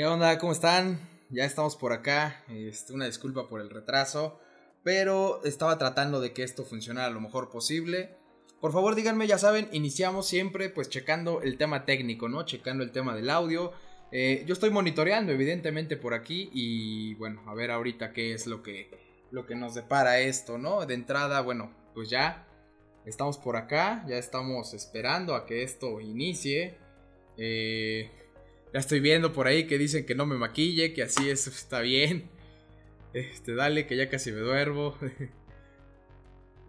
¿Qué onda? ¿Cómo están? Ya estamos por acá. Este, una disculpa por el retraso. Pero estaba tratando de que esto funcionara lo mejor posible. Por favor, díganme, ya saben, iniciamos siempre pues checando el tema técnico, ¿no? Checando el tema del audio. Eh, yo estoy monitoreando, evidentemente, por aquí. Y bueno, a ver ahorita qué es lo que, lo que nos depara esto, ¿no? De entrada, bueno, pues ya estamos por acá. Ya estamos esperando a que esto inicie. Eh, ya estoy viendo por ahí que dicen que no me maquille, que así es, está bien. Este, dale, que ya casi me duermo.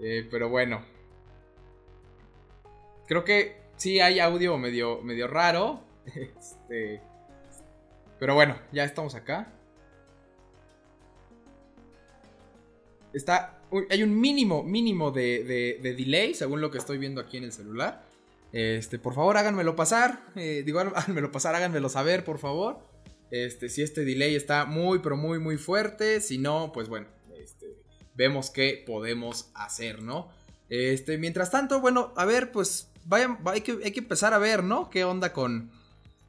Eh, pero bueno. Creo que sí hay audio medio, medio raro. Este, pero bueno, ya estamos acá. Está. Hay un mínimo, mínimo de, de delay, según lo que estoy viendo aquí en el celular. Este, por favor, háganmelo pasar. Eh, digo, háganmelo pasar, háganmelo saber, por favor. Este, si este delay está muy, pero muy, muy fuerte. Si no, pues bueno, este, vemos qué podemos hacer, ¿no? Este, mientras tanto, bueno, a ver, pues vayan, hay que, hay que empezar a ver, ¿no? ¿Qué onda con,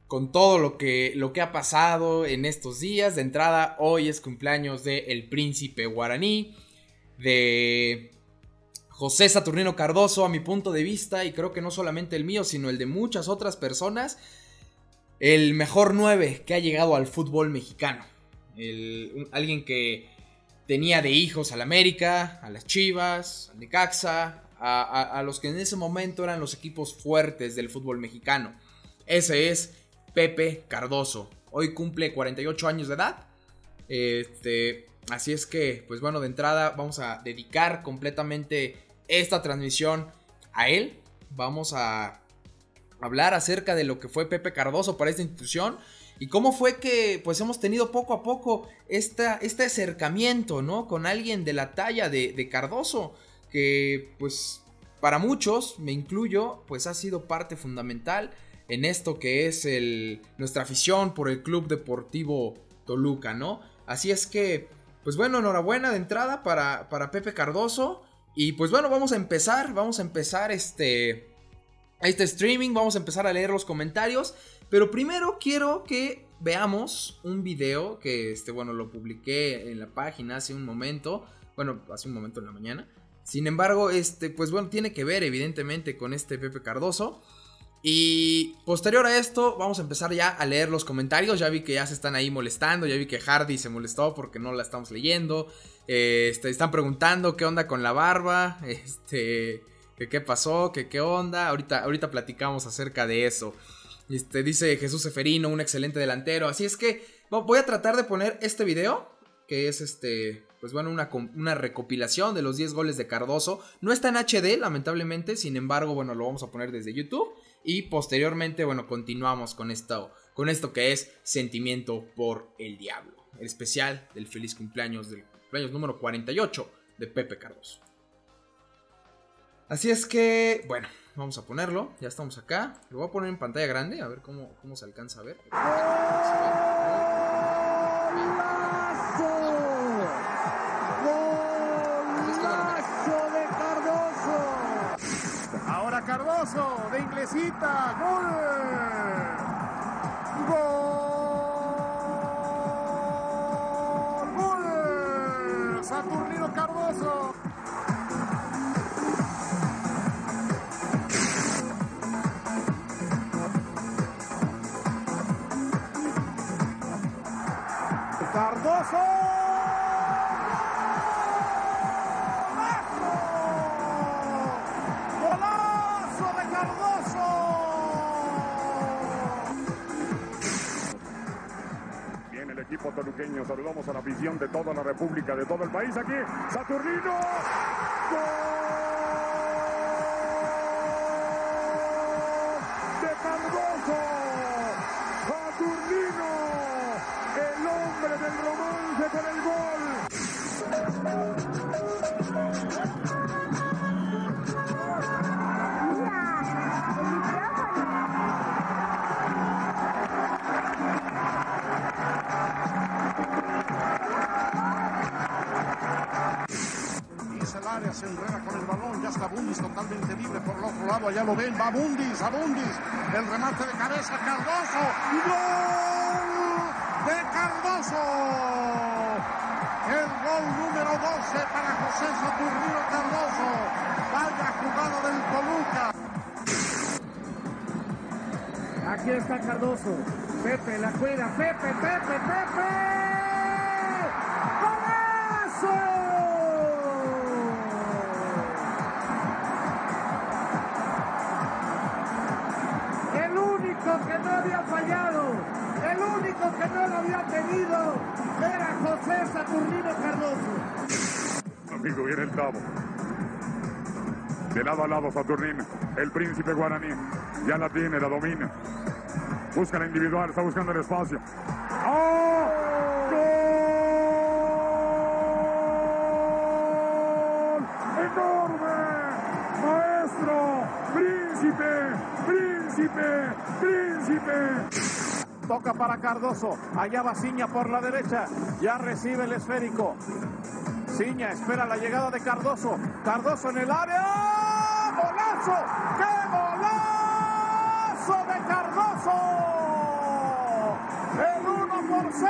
con todo lo que, lo que ha pasado en estos días? De entrada, hoy es cumpleaños de El Príncipe Guaraní, de José Saturnino Cardoso, a mi punto de vista, y creo que no solamente el mío, sino el de muchas otras personas, el mejor 9 que ha llegado al fútbol mexicano. alguien que tenía de hijos al América, a las Chivas, al Necaxa, a, a, los que en ese momento eran los equipos fuertes del fútbol mexicano. Ese es Pepe Cardoso. Hoy cumple 48 años de edad. Este, así es que, pues bueno, de entrada vamos a dedicar completamente esta transmisión a él. Vamos a hablar acerca de lo que fue Pepe Cardoso para esta institución y cómo fue que pues hemos tenido poco a poco esta, este acercamiento, ¿no? Con alguien de la talla de, Cardoso, que pues para muchos, me incluyo, pues ha sido parte fundamental en esto que es el, nuestra afición por el Club Deportivo Toluca, ¿no? Así es que, pues bueno, enhorabuena de entrada para, para Pepe Cardoso. Y pues bueno, vamos a empezar, vamos a empezar este, este streaming, vamos a empezar a leer los comentarios. Pero primero quiero que veamos un video que, este, bueno, lo publiqué en la página hace un momento. Bueno, hace un momento en la mañana. Sin embargo, este, pues bueno, tiene que ver evidentemente con este Pepe Cardoso. Y posterior a esto, vamos a empezar ya a leer los comentarios. Ya vi que ya se están ahí molestando. Ya vi que Hardy se molestó porque no la estamos leyendo. Este, están preguntando qué onda con la barba. Este, que qué pasó, que qué onda. Ahorita, ahorita platicamos acerca de eso. Este, dice Jesús Seferino, un excelente delantero. Así es que voy a tratar de poner este video. Que es este, pues bueno, una, una, recopilación de los 10 goles de Cardoso. No está en HD, lamentablemente, sin embargo, bueno, lo vamos a poner desde YouTube. Y posteriormente, bueno, continuamos con esto, con esto que es Sentimiento por el Diablo. El especial del feliz cumpleaños del cumpleaños número 48 de Pepe Cardoso. Así es que, bueno, vamos a ponerlo. Ya estamos acá. Lo voy a poner en pantalla grande, a ver cómo, cómo se alcanza a ver. Cardoso de Inglesita. Gol. Gol. Gol. Saturnino. Cardoso. Toluqueño. Saludamos a la visión de toda la República, de todo el país. Aquí, Saturnino. De se enreda con el balón, ya está Bundis totalmente libre por el otro lado, allá lo ven, va Bundis, a Bundis, el remate de cabeza, Cardoso, ¡Gol! de Cardoso. El gol número 12 para José Saturnino Cardoso. Vaya jugada del Toluca. Aquí está Cardoso. Pepe la cuida. Pepe, Pepe, Pepe. Amigo, viene el cabo. De lado a lado Saturnino, el príncipe guaraní. Ya la tiene, la domina. Busca la individual, está buscando el espacio. ¡Oh! ¡Gol! ¡Enorme! ¡Maestro! ¡Príncipe! ¡Príncipe! ¡Príncipe! Toca para Cardoso. Allá va Ciña por la derecha. Ya recibe el esférico. Ciña espera la llegada de Cardoso. Cardoso en el área. ¡Golazo! ¡Qué golazo de Cardoso! El 1 por 0.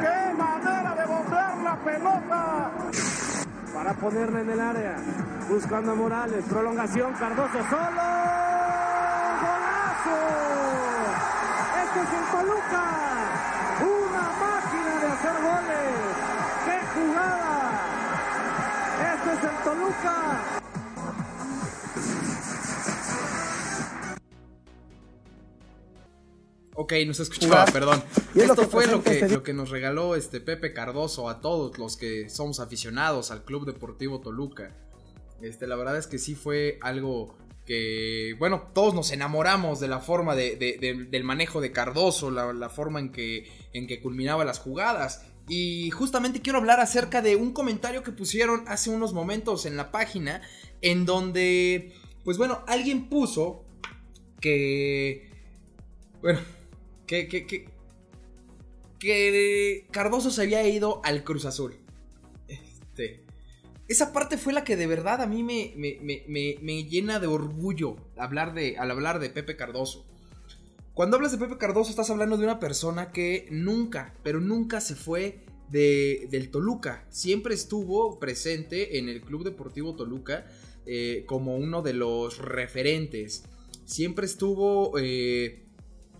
¡Qué manera de bombear la pelota! Para ponerla en el área. Buscando a Morales. Prolongación. Cardoso solo. ¡Golazo! Este es el Toluca. Una máquina de hacer goles. ¡Qué jugada! Este es el Toluca. Ok, no se escuchaba, perdón. Y es lo Esto fue lo que, este- lo que nos regaló este Pepe Cardoso a todos los que somos aficionados al Club Deportivo Toluca. Este, la verdad es que sí fue algo que, bueno, todos nos enamoramos de la forma de- de- de- del manejo de Cardoso, la, la forma en que, en que culminaba las jugadas. Y justamente quiero hablar acerca de un comentario que pusieron hace unos momentos en la página, en donde, pues bueno, alguien puso que, bueno, que, que, que, que Cardoso se había ido al Cruz Azul. Este, esa parte fue la que de verdad a mí me, me, me- me- llena de orgullo hablar de, al hablar de Pepe Cardoso. Cuando hablas de Pepe Cardoso estás hablando de una persona que nunca, pero nunca se fue de, del Toluca. Siempre estuvo presente en el Club Deportivo Toluca eh, como uno de los referentes. Siempre estuvo eh,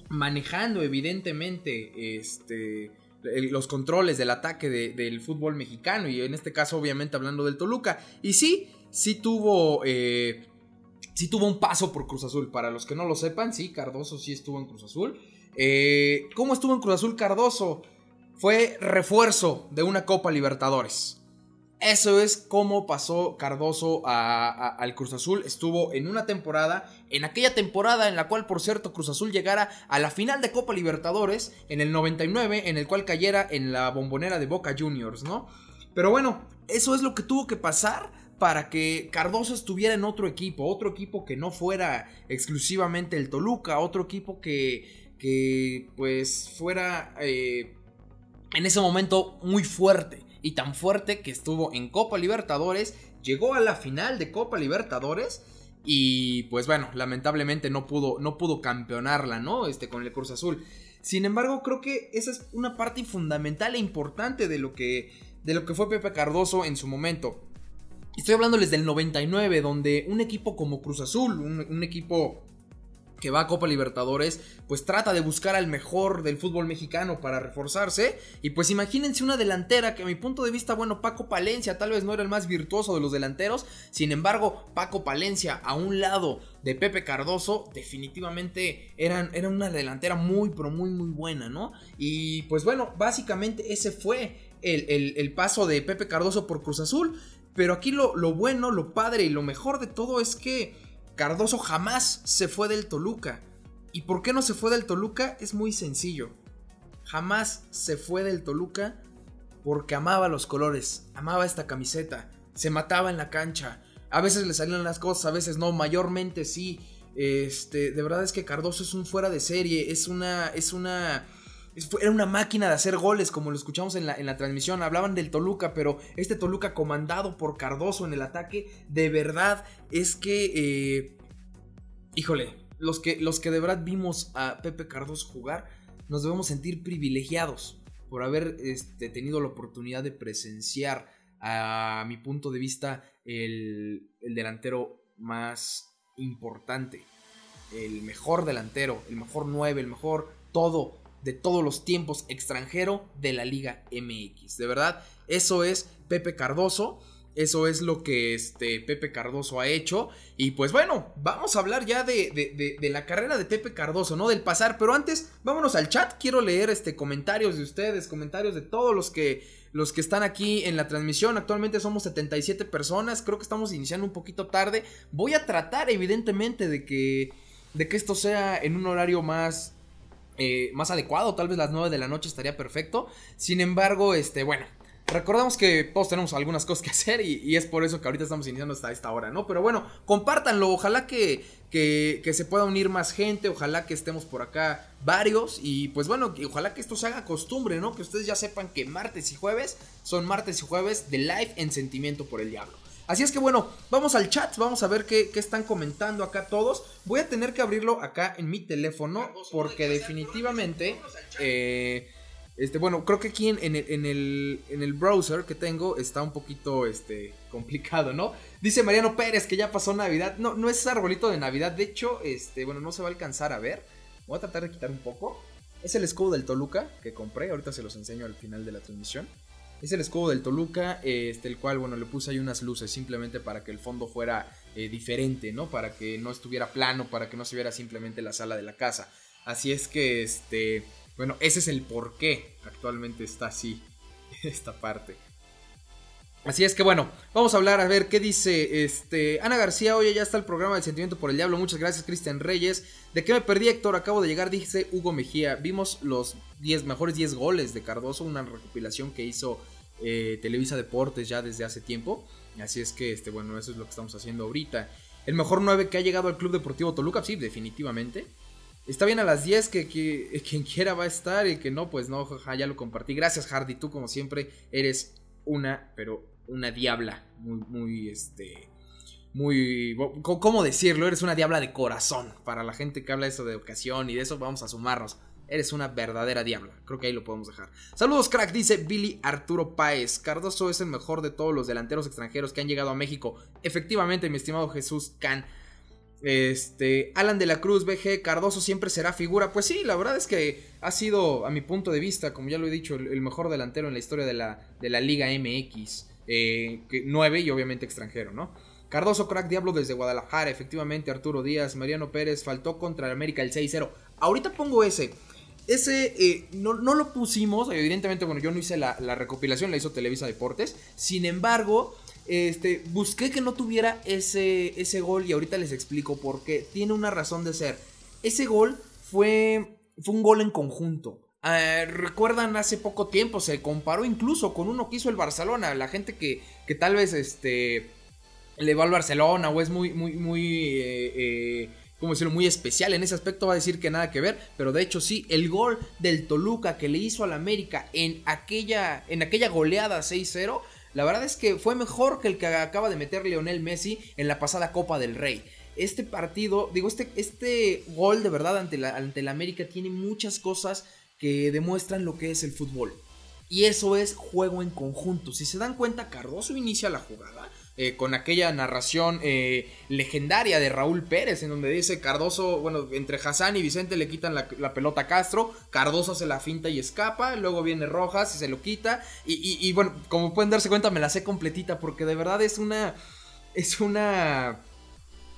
manejando evidentemente este, los controles del ataque de- del fútbol mexicano y en este caso obviamente hablando del Toluca. Y sí, sí tuvo... eh, sí tuvo un paso por Cruz Azul. Para los que no lo sepan, sí, Cardoso sí estuvo en Cruz Azul. Eh, ¿Cómo estuvo en Cruz Azul Cardoso? Fue refuerzo de una Copa Libertadores. Eso es cómo pasó Cardoso al Cruz Azul. Estuvo en una temporada, en aquella temporada en la cual, por cierto, Cruz Azul llegara a la final de Copa Libertadores en el 99, en el cual cayera en la bombonera de Boca Juniors, ¿no? Pero bueno, eso es lo que tuvo que pasar para que Cardoso estuviera en otro equipo, otro equipo que no fuera exclusivamente el Toluca, otro equipo que, que pues fuera eh, en ese momento muy fuerte y tan fuerte que estuvo en Copa Libertadores, llegó a la final de Copa Libertadores y pues bueno, lamentablemente no pudo, no pudo campeonarla, ¿no? Este con el Cruz Azul. Sin embargo, creo que esa es una parte fundamental e importante de lo que, de lo que fue Pepe Cardoso en su momento. Estoy hablándoles del 99, donde un equipo como Cruz Azul, un, un equipo que va a Copa Libertadores, pues trata de buscar al mejor del fútbol mexicano para reforzarse. Y pues imagínense una delantera que a mi punto de vista, bueno, Paco Palencia tal vez no era el más virtuoso de los delanteros. Sin embargo, Paco Palencia a un lado de Pepe Cardoso, definitivamente eran, era una delantera muy, pero muy, muy buena, ¿no? Y pues bueno, básicamente ese fue el, el- el paso de Pepe Cardoso por Cruz Azul. Pero aquí lo, lo bueno, lo padre y lo mejor de todo es que Cardoso jamás se fue del Toluca. ¿Y por qué no se fue del Toluca? Es muy sencillo. Jamás se fue del Toluca porque amaba los colores, amaba esta camiseta, se mataba en la cancha. A veces le salían las cosas, a veces no, mayormente sí. Este, de verdad es que Cardoso es un fuera de serie, es una, es una, era una máquina de hacer goles, como lo escuchamos en la, en la transmisión. Hablaban del Toluca, pero este Toluca comandado por Cardoso en el ataque, de verdad es que, eh, híjole, los que, los que de verdad vimos a Pepe Cardoso jugar, nos debemos sentir privilegiados por haber este, tenido la oportunidad de presenciar, a mi punto de vista, el, el delantero más importante, el mejor delantero, el mejor 9, el mejor todo de todos los tiempos extranjero de la Liga MX. De verdad, eso es Pepe Cardoso. Eso es lo que este Pepe Cardoso ha hecho. Y pues bueno, vamos a hablar ya de, de, la carrera de Pepe Cardoso, ¿no? Del pasar. Pero antes, vámonos al chat. Quiero leer este, comentarios de ustedes, comentarios de todos los que, los que están aquí en la transmisión. Actualmente somos 77 personas. Creo que estamos iniciando un poquito tarde. Voy a tratar, evidentemente, de que, de que esto sea en un horario más eh, más adecuado, tal vez las 9 de la noche estaría perfecto. Sin embargo, este, bueno, recordamos que todos tenemos algunas cosas que hacer y, es por eso que ahorita estamos iniciando hasta esta hora, ¿no? Pero bueno, compártanlo, ojalá que, que, se pueda unir más gente, ojalá que estemos por acá varios y pues bueno, ojalá que esto se haga costumbre, ¿no? Que ustedes ya sepan que martes y jueves son martes y jueves de live en Sentimiento por el Diablo. Así es que bueno, vamos al chat, vamos a ver qué, están comentando acá todos. Voy a tener que abrirlo acá en mi teléfono porque definitivamente... Eh, este, bueno, creo que aquí en, el, en, el, browser que tengo está un poquito este, complicado, ¿no? Dice Mariano Pérez que ya pasó Navidad. No, no es arbolito de Navidad. De hecho, este, bueno, no se va a alcanzar a ver. Voy a tratar de quitar un poco. Es el escudo del Toluca que compré. Ahorita se los enseño al final de la transmisión. Es el escudo del Toluca, este, el cual, bueno, le puse ahí unas luces simplemente para que el fondo fuera eh, diferente, ¿no? Para que no estuviera plano, para que no se viera simplemente la sala de la casa. Así es que, este, bueno, ese es el por qué actualmente está así esta parte. Así es que bueno, vamos a hablar a ver qué dice este Ana García. Oye, ya está el programa del sentimiento por el diablo. Muchas gracias, Cristian Reyes. ¿De qué me perdí, Héctor? Acabo de llegar, dice Hugo Mejía. Vimos los 10 mejores 10 goles de Cardoso, una recopilación que hizo eh, Televisa Deportes ya desde hace tiempo. Así es que, este, bueno, eso es lo que estamos haciendo ahorita. El mejor 9 que ha llegado al Club Deportivo Toluca, sí, definitivamente. Está bien a las 10 que, quien quiera va a estar y que no, pues no, ya lo compartí. Gracias, Hardy. Tú, como siempre, eres una, pero una diabla, muy, muy, este, muy, ¿cómo decirlo? Eres una diabla de corazón. Para la gente que habla eso de ocasión y de eso, vamos a sumarnos. Eres una verdadera diabla. Creo que ahí lo podemos dejar. Saludos, crack, dice Billy Arturo Páez. Cardoso es el mejor de todos los delanteros extranjeros que han llegado a México. Efectivamente, mi estimado Jesús Can. Este, Alan de la Cruz, BG, Cardoso siempre será figura. Pues sí, la verdad es que ha sido, a mi punto de vista, como ya lo he dicho, el, mejor delantero en la historia de la, de la Liga MX. Eh, 9 y obviamente extranjero, ¿no? Cardoso, crack diablo desde Guadalajara, efectivamente, Arturo Díaz, Mariano Pérez, faltó contra el América el 6-0. Ahorita pongo ese. Ese eh, no, lo pusimos, evidentemente, bueno, yo no hice la, recopilación, la hizo Televisa Deportes. Sin embargo, este, busqué que no tuviera ese, ese gol y ahorita les explico por qué. Tiene una razón de ser. Ese gol fue, fue un gol en conjunto. Ah, recuerdan hace poco tiempo, se comparó incluso con uno que hizo el Barcelona. La gente que, que tal vez este, le va al Barcelona o es muy, muy, muy, eh, ¿cómo decirlo? Muy especial en ese aspecto va a decir que nada que ver. Pero de hecho sí, el gol del Toluca que le hizo al América en aquella, en aquella goleada 6-0. La verdad es que fue mejor que el que acaba de meter Lionel Messi en la pasada Copa del Rey este partido, digo, este, este gol de verdad ante la, ante América tiene muchas cosas que demuestran lo que es el fútbol. Y eso es juego en conjunto. Si se dan cuenta, Cardoso inicia la jugada eh, con aquella narración eh, legendaria de Raúl Pérez, en donde dice Cardoso, bueno, entre Hassan y Vicente le quitan la, pelota a Castro, Cardoso se la finta y escapa, luego viene Rojas y se lo quita. Y, y, bueno, como pueden darse cuenta, me la sé completita porque de verdad es una. Es una.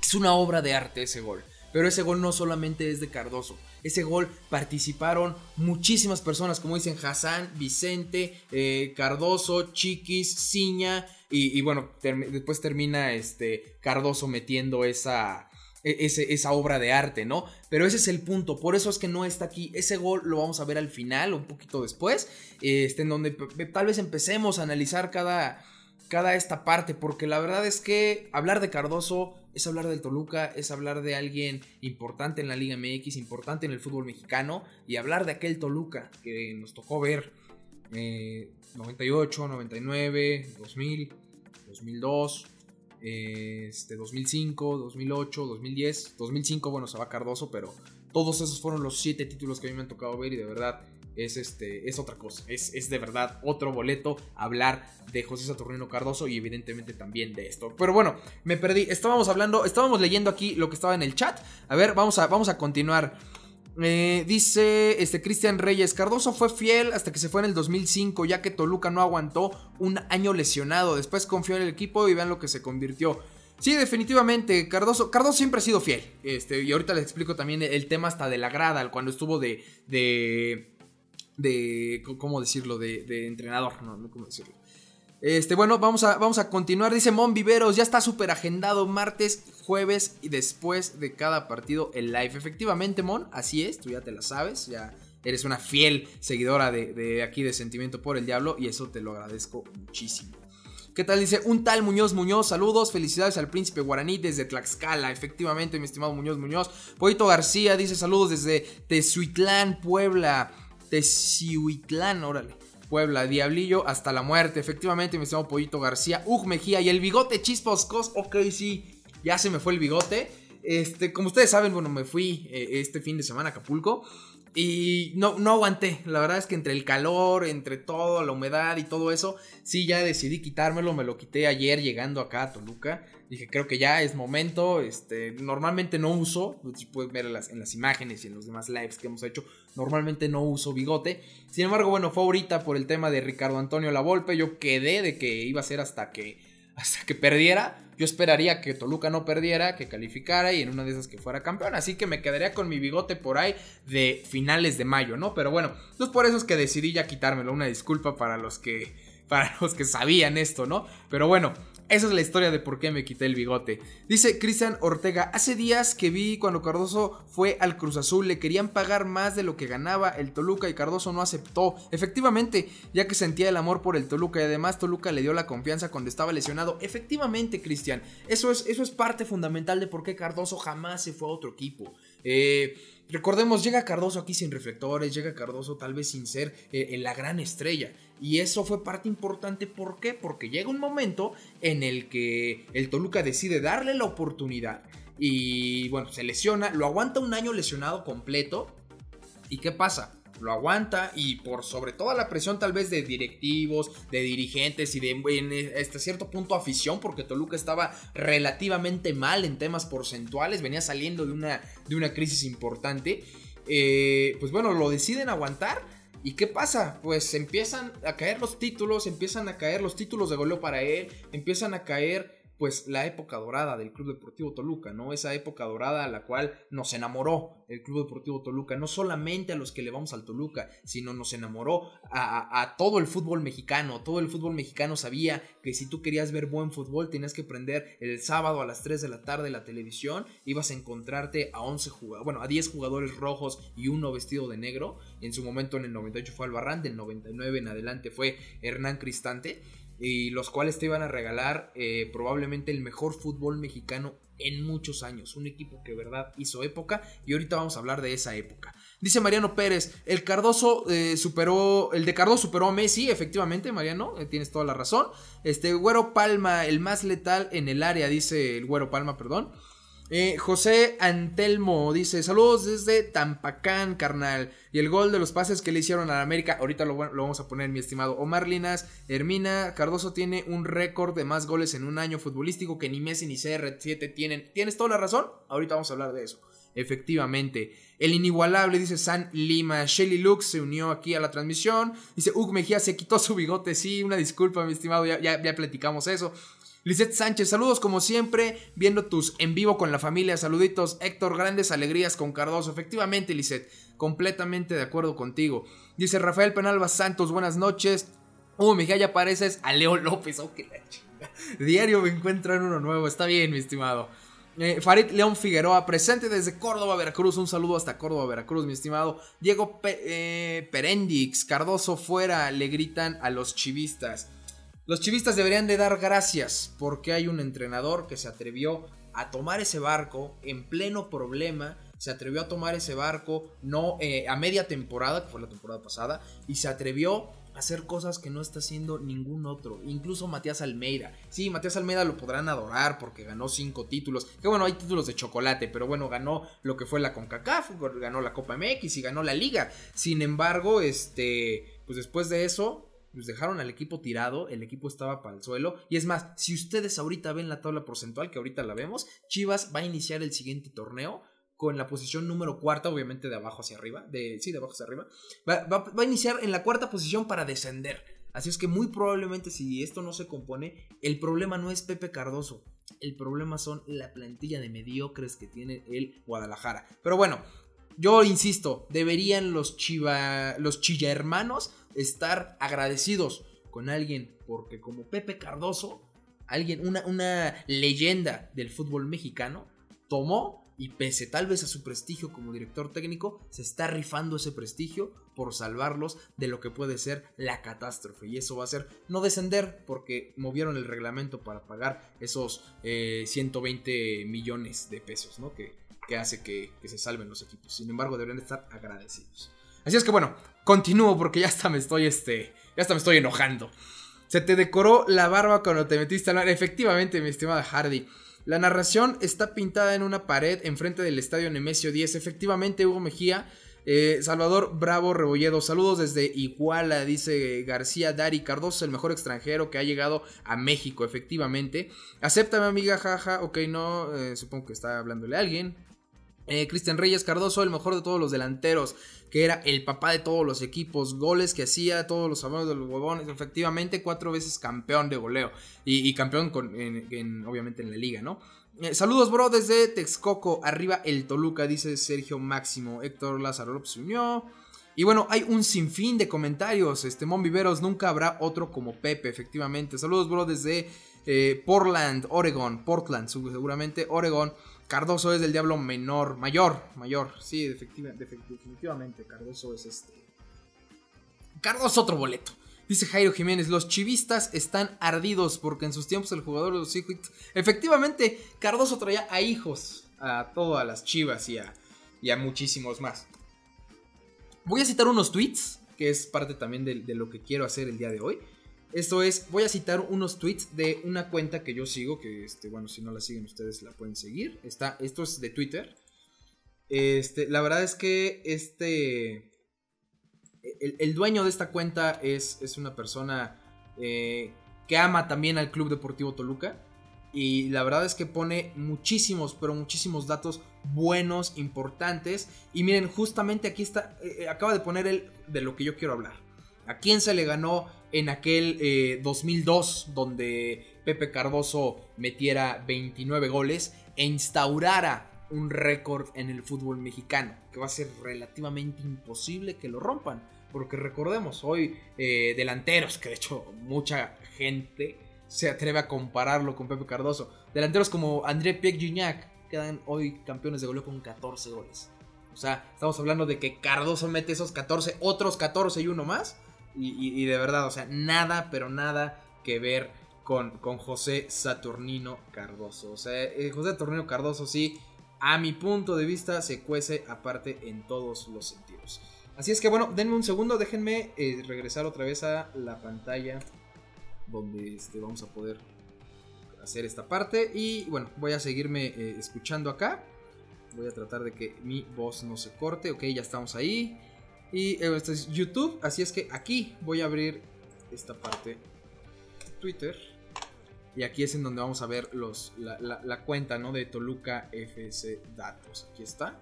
Es una obra de arte ese gol. Pero ese gol no solamente es de Cardoso. Ese gol participaron muchísimas personas, como dicen Hassan, Vicente, eh, Cardoso, Chiquis, Ciña. Y, bueno, después termina este Cardoso metiendo esa, e, esa obra de arte, ¿no? Pero ese es el punto, por eso es que no está aquí. Ese gol lo vamos a ver al final, un poquito después, este, en donde tal vez empecemos a analizar cada, cada esta parte, porque la verdad es que hablar de Cardoso es hablar del Toluca, es hablar de alguien importante en la Liga MX, importante en el fútbol mexicano, y hablar de aquel Toluca que nos tocó ver 98, 99, 2000, 2002, este, 2005, 2008, 2010, 2005, bueno, se va Cardoso, pero Todos esos fueron los siete títulos que a mí me han tocado ver y de verdad es, este, es otra cosa. Es, es de verdad otro boleto hablar de José Saturnino Cardoso y evidentemente también de esto. Pero bueno, me perdí. Estábamos hablando, estábamos leyendo aquí lo que estaba en el chat. A ver, vamos a, vamos a continuar. Eh, dice este Cristian Reyes, Cardoso fue fiel hasta que se fue en el 2005, ya que Toluca no aguantó un año lesionado. Después confió en el equipo y vean lo que se convirtió. Sí, definitivamente, Cardoso, Cardoso siempre ha sido fiel. Este, y ahorita les explico también el tema hasta de la grada, cuando estuvo de, de de, ¿cómo decirlo? De, entrenador, no, no, ¿cómo decirlo? Este, bueno, vamos a, vamos a continuar. Dice Mon Viveros, ya está súper agendado martes, jueves y después de cada partido el live. Efectivamente, Mon, así es, tú ya te la sabes, ya eres una fiel seguidora de, aquí de Sentimiento por el Diablo y eso te lo agradezco muchísimo. ¿Qué tal? Dice un tal Muñoz Muñoz. Saludos, felicidades al príncipe guaraní desde Tlaxcala. Efectivamente, mi estimado Muñoz Muñoz. Poito García dice saludos desde Tezuitlán, Puebla. Tecihuitlán, órale. Puebla, Diablillo hasta la muerte. Efectivamente, mi estimado Pollito García. Ug Mejía y el bigote Chispas Cos. Ok, sí, ya se me fue el bigote. Este, como ustedes saben, bueno, me fui eh, este fin de semana a Acapulco. Y no, no aguanté. La verdad es que entre el calor, entre todo, la humedad y todo eso, sí, ya decidí quitármelo. Me lo quité ayer llegando acá a Toluca. Dije, creo que ya es momento. Este, normalmente no uso, si puedes ver en las, en las, imágenes y en los demás lives que hemos hecho, normalmente no uso bigote. Sin embargo, bueno, fue ahorita por el tema de Ricardo Antonio Lavolpe. Yo quedé de que iba a ser hasta que, hasta que perdiera. Yo esperaría que Toluca no perdiera, que calificara y en una de esas que fuera campeón. Así que me quedaría con mi bigote por ahí de finales de mayo, ¿no? Pero bueno, no es por eso es que decidí ya quitármelo. Una disculpa para los que para los que sabían esto, ¿no? Pero bueno, esa es la historia de por qué me quité el bigote. Dice Cristian Ortega, hace días que vi cuando Cardoso fue al Cruz Azul, le querían pagar más de lo que ganaba el Toluca y Cardoso no aceptó. Efectivamente, ya que sentía el amor por el Toluca y además Toluca le dio la confianza cuando estaba lesionado. Efectivamente, Cristian, eso es, eso es parte fundamental de por qué Cardoso jamás se fue a otro equipo. Eh... Recordemos, llega Cardoso aquí sin reflectores, llega Cardoso tal vez sin ser eh, la gran estrella. Y eso fue parte importante, ¿por qué? Porque llega un momento en el que el Toluca decide darle la oportunidad. Y bueno, se lesiona, lo aguanta un año lesionado completo. ¿Y qué pasa? lo aguanta y por sobre toda la presión tal vez de directivos, de dirigentes y de este cierto punto afición, porque Toluca estaba relativamente mal en temas porcentuales, venía saliendo de una, de una crisis importante, eh, pues bueno, lo deciden aguantar ¿Y qué pasa? Pues empiezan a caer los títulos, empiezan a caer los títulos de goleo para él, empiezan a caer pues la época dorada del Club Deportivo Toluca, ¿no? Esa época dorada a la cual nos enamoró el Club Deportivo Toluca, no solamente a los que le vamos al Toluca, sino nos enamoró a, todo el fútbol mexicano, todo el fútbol mexicano sabía que si tú querías ver buen fútbol tenías que prender el sábado a las 3 de la tarde la televisión, ibas a encontrarte a 11 jugadores, bueno, a 10 jugadores rojos y uno vestido de negro, en su momento en el 98 fue Albarrán, del 99 en adelante fue Hernán Cristante, y los cuales te iban a regalar eh, probablemente el mejor fútbol mexicano en muchos años. Un equipo que verdad hizo época y ahorita vamos a hablar de esa época. Dice Mariano Pérez, el Cardoso eh, superó, el de Cardoso superó a Messi, efectivamente Mariano, eh, tienes toda la razón. Este Güero Palma, el más letal en el área, dice el Güero Palma, perdón. Eh, José Antelmo dice: Saludos desde Tampacán, carnal. Y el gol de los pases que le hicieron a la América, ahorita lo, vamos a poner, mi estimado Omar Linas. Hermina Cardoso tiene un récord de más goles en un año futbolístico que ni Messi ni CR7 tienen. ¿Tienes toda la razón? Ahorita vamos a hablar de eso. Efectivamente. El inigualable, dice San Lima. Shelly Lux se unió aquí a la transmisión. Dice, Ug Mejía se quitó su bigote. Sí, una disculpa, mi estimado, ya, ya, ya platicamos eso. Lizeth Sánchez, saludos como siempre, viendo tus en vivo con la familia, saluditos. Héctor, grandes alegrías con Cardoso. Efectivamente, Lizeth, completamente de acuerdo contigo. Dice Rafael Penalba Santos, buenas noches. Uh, Miguel, ya pareces a Leo López. Oh, qué Diario me encuentro en uno nuevo. Está bien, mi estimado. Eh, Farid León Figueroa, presente desde Córdoba, Veracruz. Un saludo hasta Córdoba, Veracruz, mi estimado. Diego eh, Perendix, Cardoso fuera, le gritan a los chivistas. Los chivistas deberían de dar gracias porque hay un entrenador que se atrevió a tomar ese barco en pleno problema, se atrevió a tomar ese barco no eh, a media temporada, que fue la temporada pasada, y se atrevió hacer cosas que no está haciendo ningún otro. Incluso Matías Almeida. Sí, Matías Almeida lo podrán adorar porque ganó cinco títulos. Que bueno, hay títulos de chocolate, pero bueno, ganó lo que fue la CONCACAF, ganó la Copa MX y ganó la Liga. Sin embargo, este, pues después de eso, pues dejaron al equipo tirado, el equipo estaba para el suelo. Y es más, si ustedes ahorita ven la tabla porcentual, que ahorita la vemos, Chivas va a iniciar el siguiente torneo con la posición número cuarta, obviamente de abajo hacia arriba, de, sí, de abajo hacia arriba, va, a iniciar en la cuarta posición para descender. Así es que muy probablemente si esto no se compone, el problema no es Pepe Cardoso, el problema son la plantilla de mediocres que tiene el Guadalajara. Pero bueno, yo insisto, deberían los Chiva, los Chilla hermanos estar agradecidos con alguien, porque como Pepe Cardoso, alguien, una, una leyenda del fútbol mexicano, tomó y pese tal vez a su prestigio como director técnico, se está rifando ese prestigio por salvarlos de lo que puede ser la catástrofe. Y eso va a ser no descender porque movieron el reglamento para pagar esos 120 eh, millones de pesos, ¿no? Que, que hace que, que, se salven los equipos. Sin embargo, deberían estar agradecidos. Así es que bueno, continúo porque ya hasta me estoy, este, ya hasta me estoy enojando. Se te decoró la barba cuando te metiste a hablar. Efectivamente, mi estimada Hardy. La narración está pintada en una pared enfrente del estadio Nemesio 10. Efectivamente, Hugo Mejía. Eh, Salvador Bravo Rebolledo, saludos desde Iguala, dice García Dari Cardoso, el mejor extranjero que ha llegado a México, efectivamente. Acéptame, amiga, jaja, ok, no, eh, supongo que está hablándole a alguien. Eh, Cristian Reyes Cardoso, el mejor de todos los delanteros, que era el papá de todos los equipos, goles que hacía, todos los amigos de los huevones, efectivamente cuatro veces campeón de goleo y, campeón con, en, obviamente en la liga, ¿no? Eh, saludos, bro, desde Texcoco, arriba el Toluca, dice Sergio Máximo, Héctor Lázaro López se unió. Y bueno, hay un sinfín de comentarios. Este, Mon Viveros, nunca habrá otro como Pepe, efectivamente. Saludos, bro, desde eh, Portland, Oregon. Portland, seguramente, Oregon. Cardoso es del diablo menor, mayor, mayor. Sí, definitivamente, Cardoso es este. Cardoso otro boleto. Dice Jairo Jiménez, los chivistas están ardidos porque en sus tiempos el jugador de los hijos... Efectivamente, Cardoso traía a hijos, a todas las chivas y a, y a muchísimos más. Voy a citar unos tweets, que es parte también de, de lo que quiero hacer el día de hoy. Esto es, voy a citar unos tweets de una cuenta que yo sigo, que este, bueno, si no la siguen ustedes la pueden seguir. Está, esto es de Twitter. Este, la verdad es que este, el, dueño de esta cuenta es, es una persona eh, que ama también al Club Deportivo Toluca. Y la verdad es que pone muchísimos, pero muchísimos datos buenos, importantes. Y miren, justamente aquí está, eh, acaba de poner el de lo que yo quiero hablar. ¿A quién se le ganó en aquel 2002 eh, donde Pepe Cardoso metiera 29 goles e instaurara un récord en el fútbol mexicano? Que va a ser relativamente imposible que lo rompan. Porque recordemos, hoy eh, delanteros, que de hecho mucha gente se atreve a compararlo con Pepe Cardoso. Delanteros como André Pierre Gignac quedan hoy campeones de goleo con 14 goles. O sea, estamos hablando de que Cardoso mete esos 14, otros 14 y uno más. Y, de verdad, o sea, nada, pero nada que ver con, con José Saturnino Cardoso. O sea, eh, José Saturnino Cardoso sí, a mi punto de vista, se cuece aparte en todos los sentidos. Así es que bueno, denme un segundo, déjenme eh, regresar otra vez a la pantalla donde este, vamos a poder hacer esta parte. Y bueno, voy a seguirme eh, escuchando acá. Voy a tratar de que mi voz no se corte. Ok, ya estamos ahí. Y esto es YouTube, así es que aquí voy a abrir esta parte Twitter. Y aquí es en donde vamos a ver los, la, cuenta ¿no? de Toluca FC Datos. Aquí está.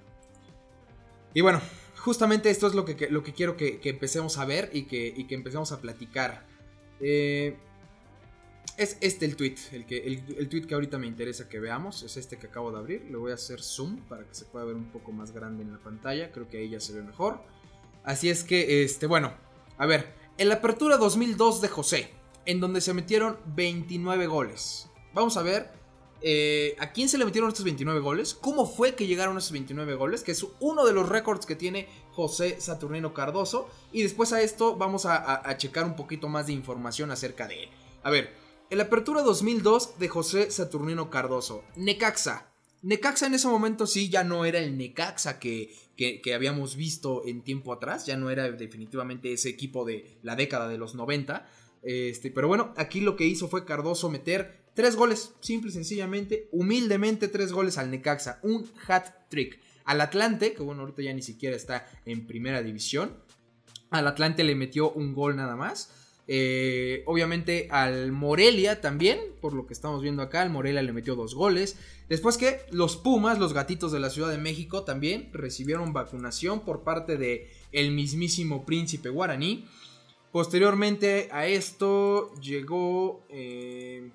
Y bueno, justamente esto es lo que, lo que quiero que, empecemos a ver y que, y que empecemos a platicar. Eh, es este el tweet, el, que, el, el, tweet que ahorita me interesa que veamos, es este que acabo de abrir. Le voy a hacer zoom para que se pueda ver un poco más grande en la pantalla, creo que ahí ya se ve mejor. Así es que, este, bueno, a ver, en la apertura 2002 de José, en donde se metieron 29 goles. Vamos a ver eh, a quién se le metieron estos 29 goles, cómo fue que llegaron esos 29 goles, que es uno de los récords que tiene José Saturnino Cardoso. Y después a esto vamos a, a checar un poquito más de información acerca de él. A ver, en la apertura 2002 de José Saturnino Cardoso, Necaxa, Necaxa en ese momento sí ya no era el Necaxa que, que, habíamos visto en tiempo atrás, ya no era definitivamente ese equipo de la década de los 90. Este, pero bueno, aquí lo que hizo fue Cardoso meter tres goles, simple y sencillamente, humildemente tres goles al Necaxa, un hat trick. Al Atlante, que bueno, ahorita ya ni siquiera está en primera división, al Atlante le metió un gol nada más. Eh, obviamente al Morelia también, por lo que estamos viendo acá, al Morelia le metió dos goles. Después que los Pumas, los gatitos de la Ciudad de México, también recibieron vacunación por parte de el mismísimo príncipe guaraní. Posteriormente a esto llegó... Eh,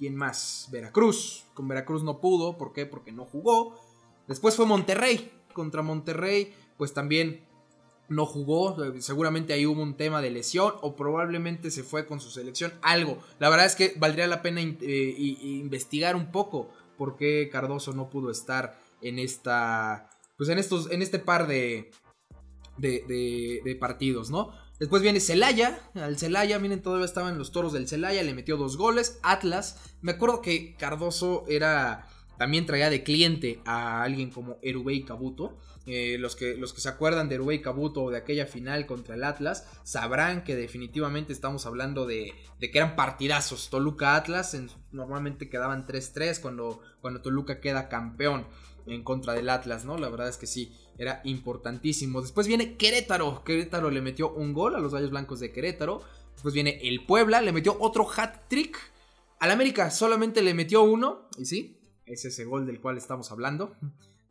¿Quién más? Veracruz. Con Veracruz no pudo, ¿por qué? Porque no jugó. Después fue Monterrey. Contra Monterrey, pues también no jugó, seguramente ahí hubo un tema de lesión o probablemente se fue con su selección, algo. La verdad es que valdría la pena eh, investigar un poco por qué Cardoso no pudo estar en esta, pues en estos, en este par de, de, de, partidos, ¿no? Después viene Celaya, al Celaya, miren, todavía estaban los toros del Celaya, le metió dos goles. Atlas, me acuerdo que Cardoso era, también traía de cliente a alguien como Erubey Cabuto. Eh, los, que, los que se acuerdan de Uruguay Kabuto o de aquella final contra el Atlas sabrán que definitivamente estamos hablando de, que eran partidazos. Toluca Atlas normalmente quedaban 3-3 cuando, cuando Toluca queda campeón en contra del Atlas, ¿no? La verdad es que sí, era importantísimo. Después viene Querétaro. Querétaro le metió un gol a los Gallos Blancos de Querétaro. Después viene el Puebla, le metió otro hat trick. Al América solamente le metió uno. Y sí, es ese gol del cual estamos hablando.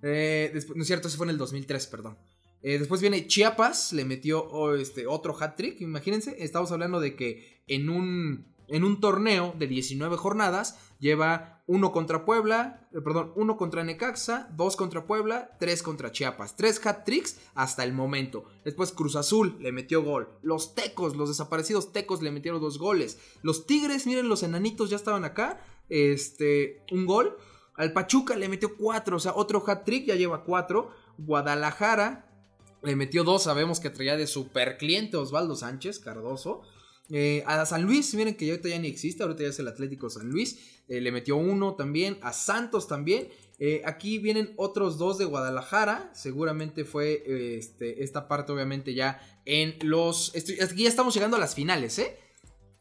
Eh, después, no es cierto, ese fue en el 2003, perdón. Eh, después viene Chiapas, le metió oh, este, otro hat trick. Imagínense, estamos hablando de que en un, en un torneo de 19 jornadas lleva uno contra Puebla, eh, perdón, uno contra Necaxa, dos contra Puebla, tres contra Chiapas. Tres hat tricks hasta el momento. Después Cruz Azul le metió gol. Los Tecos, los desaparecidos Tecos le metieron dos goles. Los Tigres, miren, los enanitos ya estaban acá. Este, un gol. Al Pachuca le metió cuatro, o sea, otro hat trick, ya lleva cuatro. Guadalajara le metió dos, sabemos que traía de super cliente Osvaldo Sánchez Cardoso. Eh, a San Luis, miren que ahorita ya ni existe, ahorita ya es el Atlético San Luis. Eh, le metió uno también, a Santos también. Eh, aquí vienen otros dos de Guadalajara. Seguramente fue este, esta parte, obviamente, ya en los. aquí ya estamos llegando a las finales, ¿eh?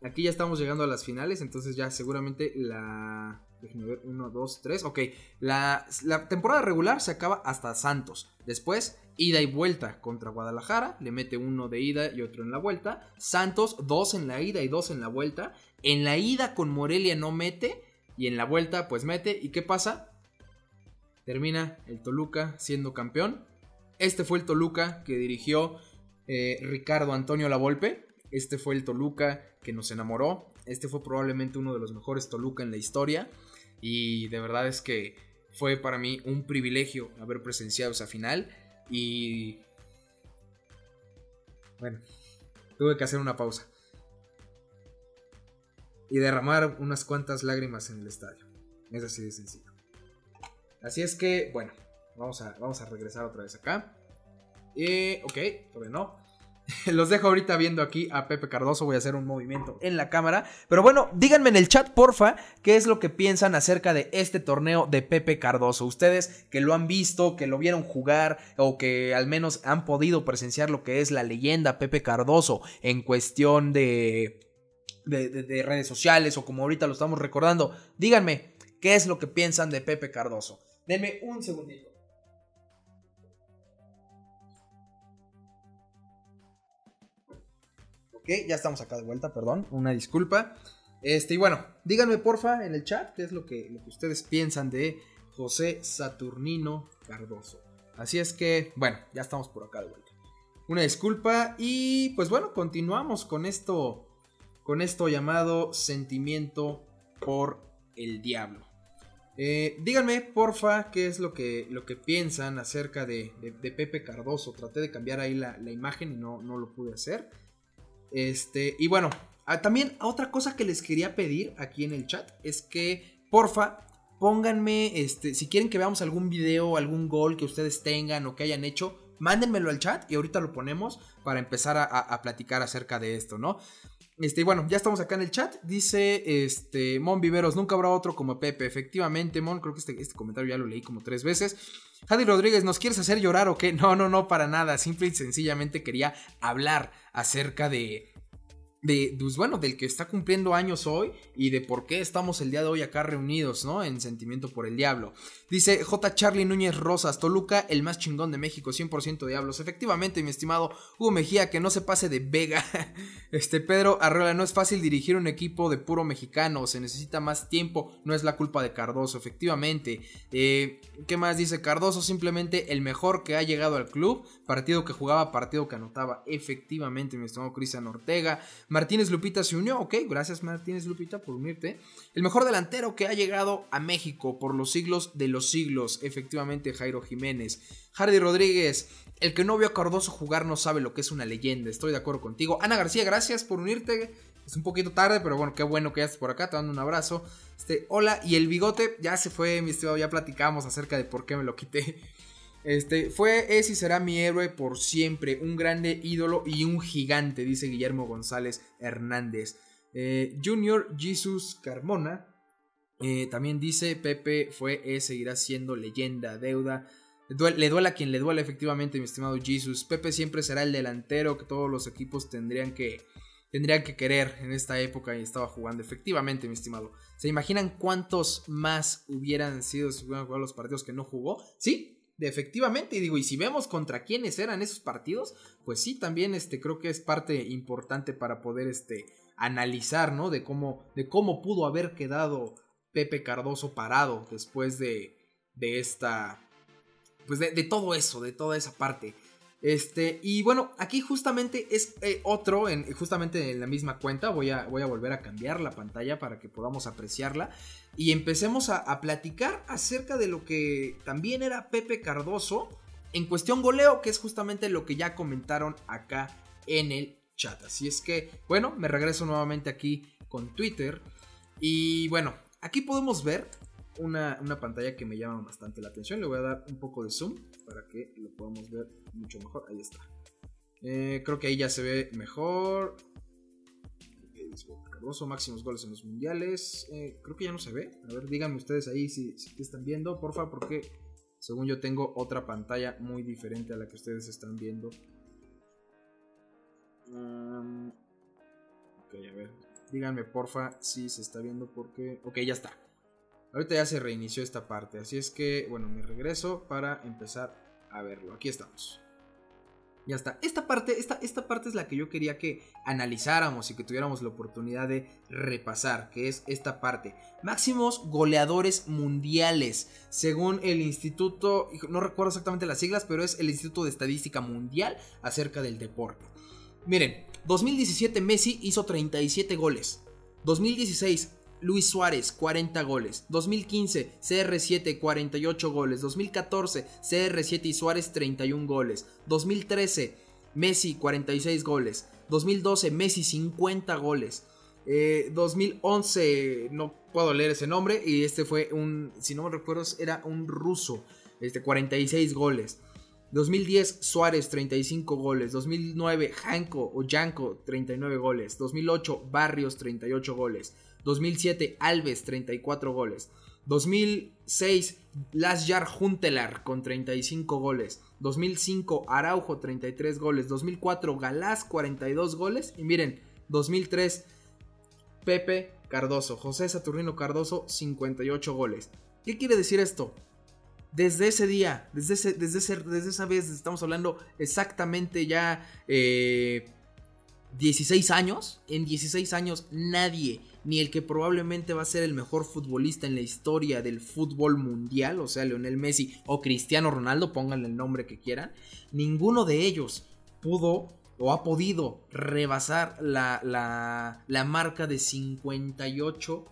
Aquí ya estamos llegando a las finales. Entonces, ya seguramente la. Déjenme ver, 1, 2, 3. Ok, la, temporada regular se acaba hasta Santos. Después, ida y vuelta contra Guadalajara. Le mete uno de ida y otro en la vuelta. Santos, dos en la ida y dos en la vuelta. En la ida con Morelia no mete. Y en la vuelta, pues mete. ¿Y qué pasa? Termina el Toluca siendo campeón. Este fue el Toluca que dirigió eh, Ricardo Antonio Lavolpe. Este fue el Toluca que nos enamoró. Este fue probablemente uno de los mejores Toluca en la historia. Y de verdad es que fue para mí un privilegio haber presenciado esa final. Y... Bueno, tuve que hacer una pausa. Y derramar unas cuantas lágrimas en el estadio. Es así de sencillo. Así es que, bueno, vamos a, vamos a regresar otra vez acá. Eh, ok, todavía no. Los dejo ahorita viendo aquí a Pepe Cardoso. Voy a hacer un movimiento en la cámara. Pero bueno, díganme en el chat, porfa, qué es lo que piensan acerca de este torneo de Pepe Cardoso. Ustedes que lo han visto, que lo vieron jugar o que al menos han podido presenciar lo que es la leyenda Pepe Cardoso en cuestión de, de, de redes sociales o como ahorita lo estamos recordando. Díganme qué es lo que piensan de Pepe Cardoso. Denme un segundito. Ya estamos acá de vuelta, perdón, una disculpa. Este, y bueno, díganme porfa en el chat qué es lo que, lo que ustedes piensan de José Saturnino Cardoso. Así es que, bueno, ya estamos por acá de vuelta. Una disculpa y pues bueno, continuamos con esto, con esto llamado sentimiento por el diablo. Eh, díganme, porfa, qué es lo que, lo que piensan acerca de, Pepe Cardoso. Traté de cambiar ahí la, la imagen y no, no, lo pude hacer. Este, y bueno, también otra cosa que les quería pedir aquí en el chat es que, porfa, pónganme, este, si quieren que veamos algún video, algún gol que ustedes tengan o que hayan hecho, mándenmelo al chat y ahorita lo ponemos para empezar a, platicar acerca de esto, ¿no? Este, bueno, ya estamos acá en el chat. Dice este Mon Viveros, nunca habrá otro como Pepe. Efectivamente, Mon, creo que este, este comentario ya lo leí como tres veces. Jadi Rodríguez, ¿nos quieres hacer llorar o qué? No, no, no, para nada. Simple y sencillamente quería hablar acerca de, de, pues bueno, del que está cumpliendo años hoy y de por qué estamos el día de hoy acá reunidos, ¿no? En sentimiento por el diablo. Dice J. Charlie Núñez Rosas, Toluca, el más chingón de México, 100% diablos. Efectivamente, mi estimado Hugo Mejía, que no se pase de Vega. Este Pedro Arreola, no es fácil dirigir un equipo de puro mexicano, se necesita más tiempo, no es la culpa de Cardoso, efectivamente. Eh, ¿Qué más dice Cardoso? Simplemente el mejor que ha llegado al club, partido que jugaba, partido que anotaba. Efectivamente, mi estimado Cristian Ortega. Martínez Lupita se unió, ok, gracias Martínez Lupita por unirte. El mejor delantero que ha llegado a México por los siglos de los siglos, efectivamente Jairo Jiménez. Hardy Rodríguez, el que no vio a Cardoso jugar no sabe lo que es una leyenda, estoy de acuerdo contigo. Ana García, gracias por unirte. Es un poquito tarde, pero bueno, qué bueno que ya por acá, te dando un abrazo. Este, hola, y el bigote ya se fue, mi estimado, ya platicamos acerca de por qué me lo quité. Este, fue, es y será mi héroe por siempre, un grande ídolo y un gigante, dice Guillermo González Hernández. Eh, Junior Jesus Carmona eh, también dice, Pepe fue, es, seguirá siendo leyenda, deuda. le duela a quien le duela efectivamente, mi estimado Jesus. Pepe siempre será el delantero que todos los equipos tendrían que, tendrían que querer en esta época y estaba jugando. Efectivamente, mi estimado. ¿Se imaginan cuántos más hubieran sido si hubieran jugado los partidos que no jugó? Sí, efectivamente, y digo, y si vemos contra quiénes eran esos partidos, pues sí, también este, creo que es parte importante para poder este, analizar, ¿no? De cómo, de cómo pudo haber quedado Pepe Cardoso parado después de, de esta, pues de, de todo eso, de toda esa parte. Este, y bueno, aquí justamente es eh, otro, en, justamente en la misma cuenta, voy a, voy a volver a cambiar la pantalla para que podamos apreciarla. Y empecemos a, a, platicar acerca de lo que también era Pepe Cardoso en cuestión goleo, que es justamente lo que ya comentaron acá en el chat. Así es que, bueno, me regreso nuevamente aquí con Twitter. Y bueno, aquí podemos ver una, pantalla que me llama bastante la atención. Le voy a dar un poco de zoom para que lo podamos ver mucho mejor. Ahí está. Eh, creo que ahí ya se ve mejor. Cardoso, máximos goles en los mundiales. Eh, creo que ya no se ve. A ver, díganme ustedes ahí si, están viendo, porfa, porque según yo tengo otra pantalla muy diferente a la que ustedes están viendo. ok, a ver. Díganme, porfa, si se está viendo porque... Ok, ya está. Ahorita ya se reinició esta parte, así es que, bueno, me regreso para empezar a verlo. Aquí estamos. Ya está. Esta parte, esta, esta parte es la que yo quería que analizáramos y que tuviéramos la oportunidad de repasar, que es esta parte. Máximos goleadores mundiales, según el instituto, no recuerdo exactamente las siglas, pero es el Instituto de Estadística Mundial acerca del deporte. Miren, 2017 Messi hizo 37 goles. 2016 Luis Suárez, 40 goles. 2015, CR7, 48 goles. 2014, CR7 y Suárez, 31 goles. 2013, Messi, 46 goles. 2012, Messi, 50 goles. 2011, eh, no puedo leer ese nombre. Y este fue un, si no me recuerdo, era un ruso. Este, 46 goles. 2010 Suárez 35 goles, 2009 Janko o Janko 39 goles, 2008 Barrios 38 goles, 2007 Alves 34 goles. 2006 Lasjar Juntelar con 35 goles. 2005 Araujo 33 goles. 2004 Galás 42 goles. Y miren, 2003 Pepe Cardoso, José Saturnino Cardoso 58 goles. ¿Qué quiere decir esto? Desde ese día, desde, ese, desde, desde esa vez, estamos hablando exactamente ya 16 eh, años. En 16 años nadie ni el que probablemente va a ser el mejor futbolista en la historia del fútbol mundial, o sea, Leonel Messi o Cristiano Ronaldo, pónganle el nombre que quieran, ninguno de ellos pudo o ha podido rebasar la, la, marca de 58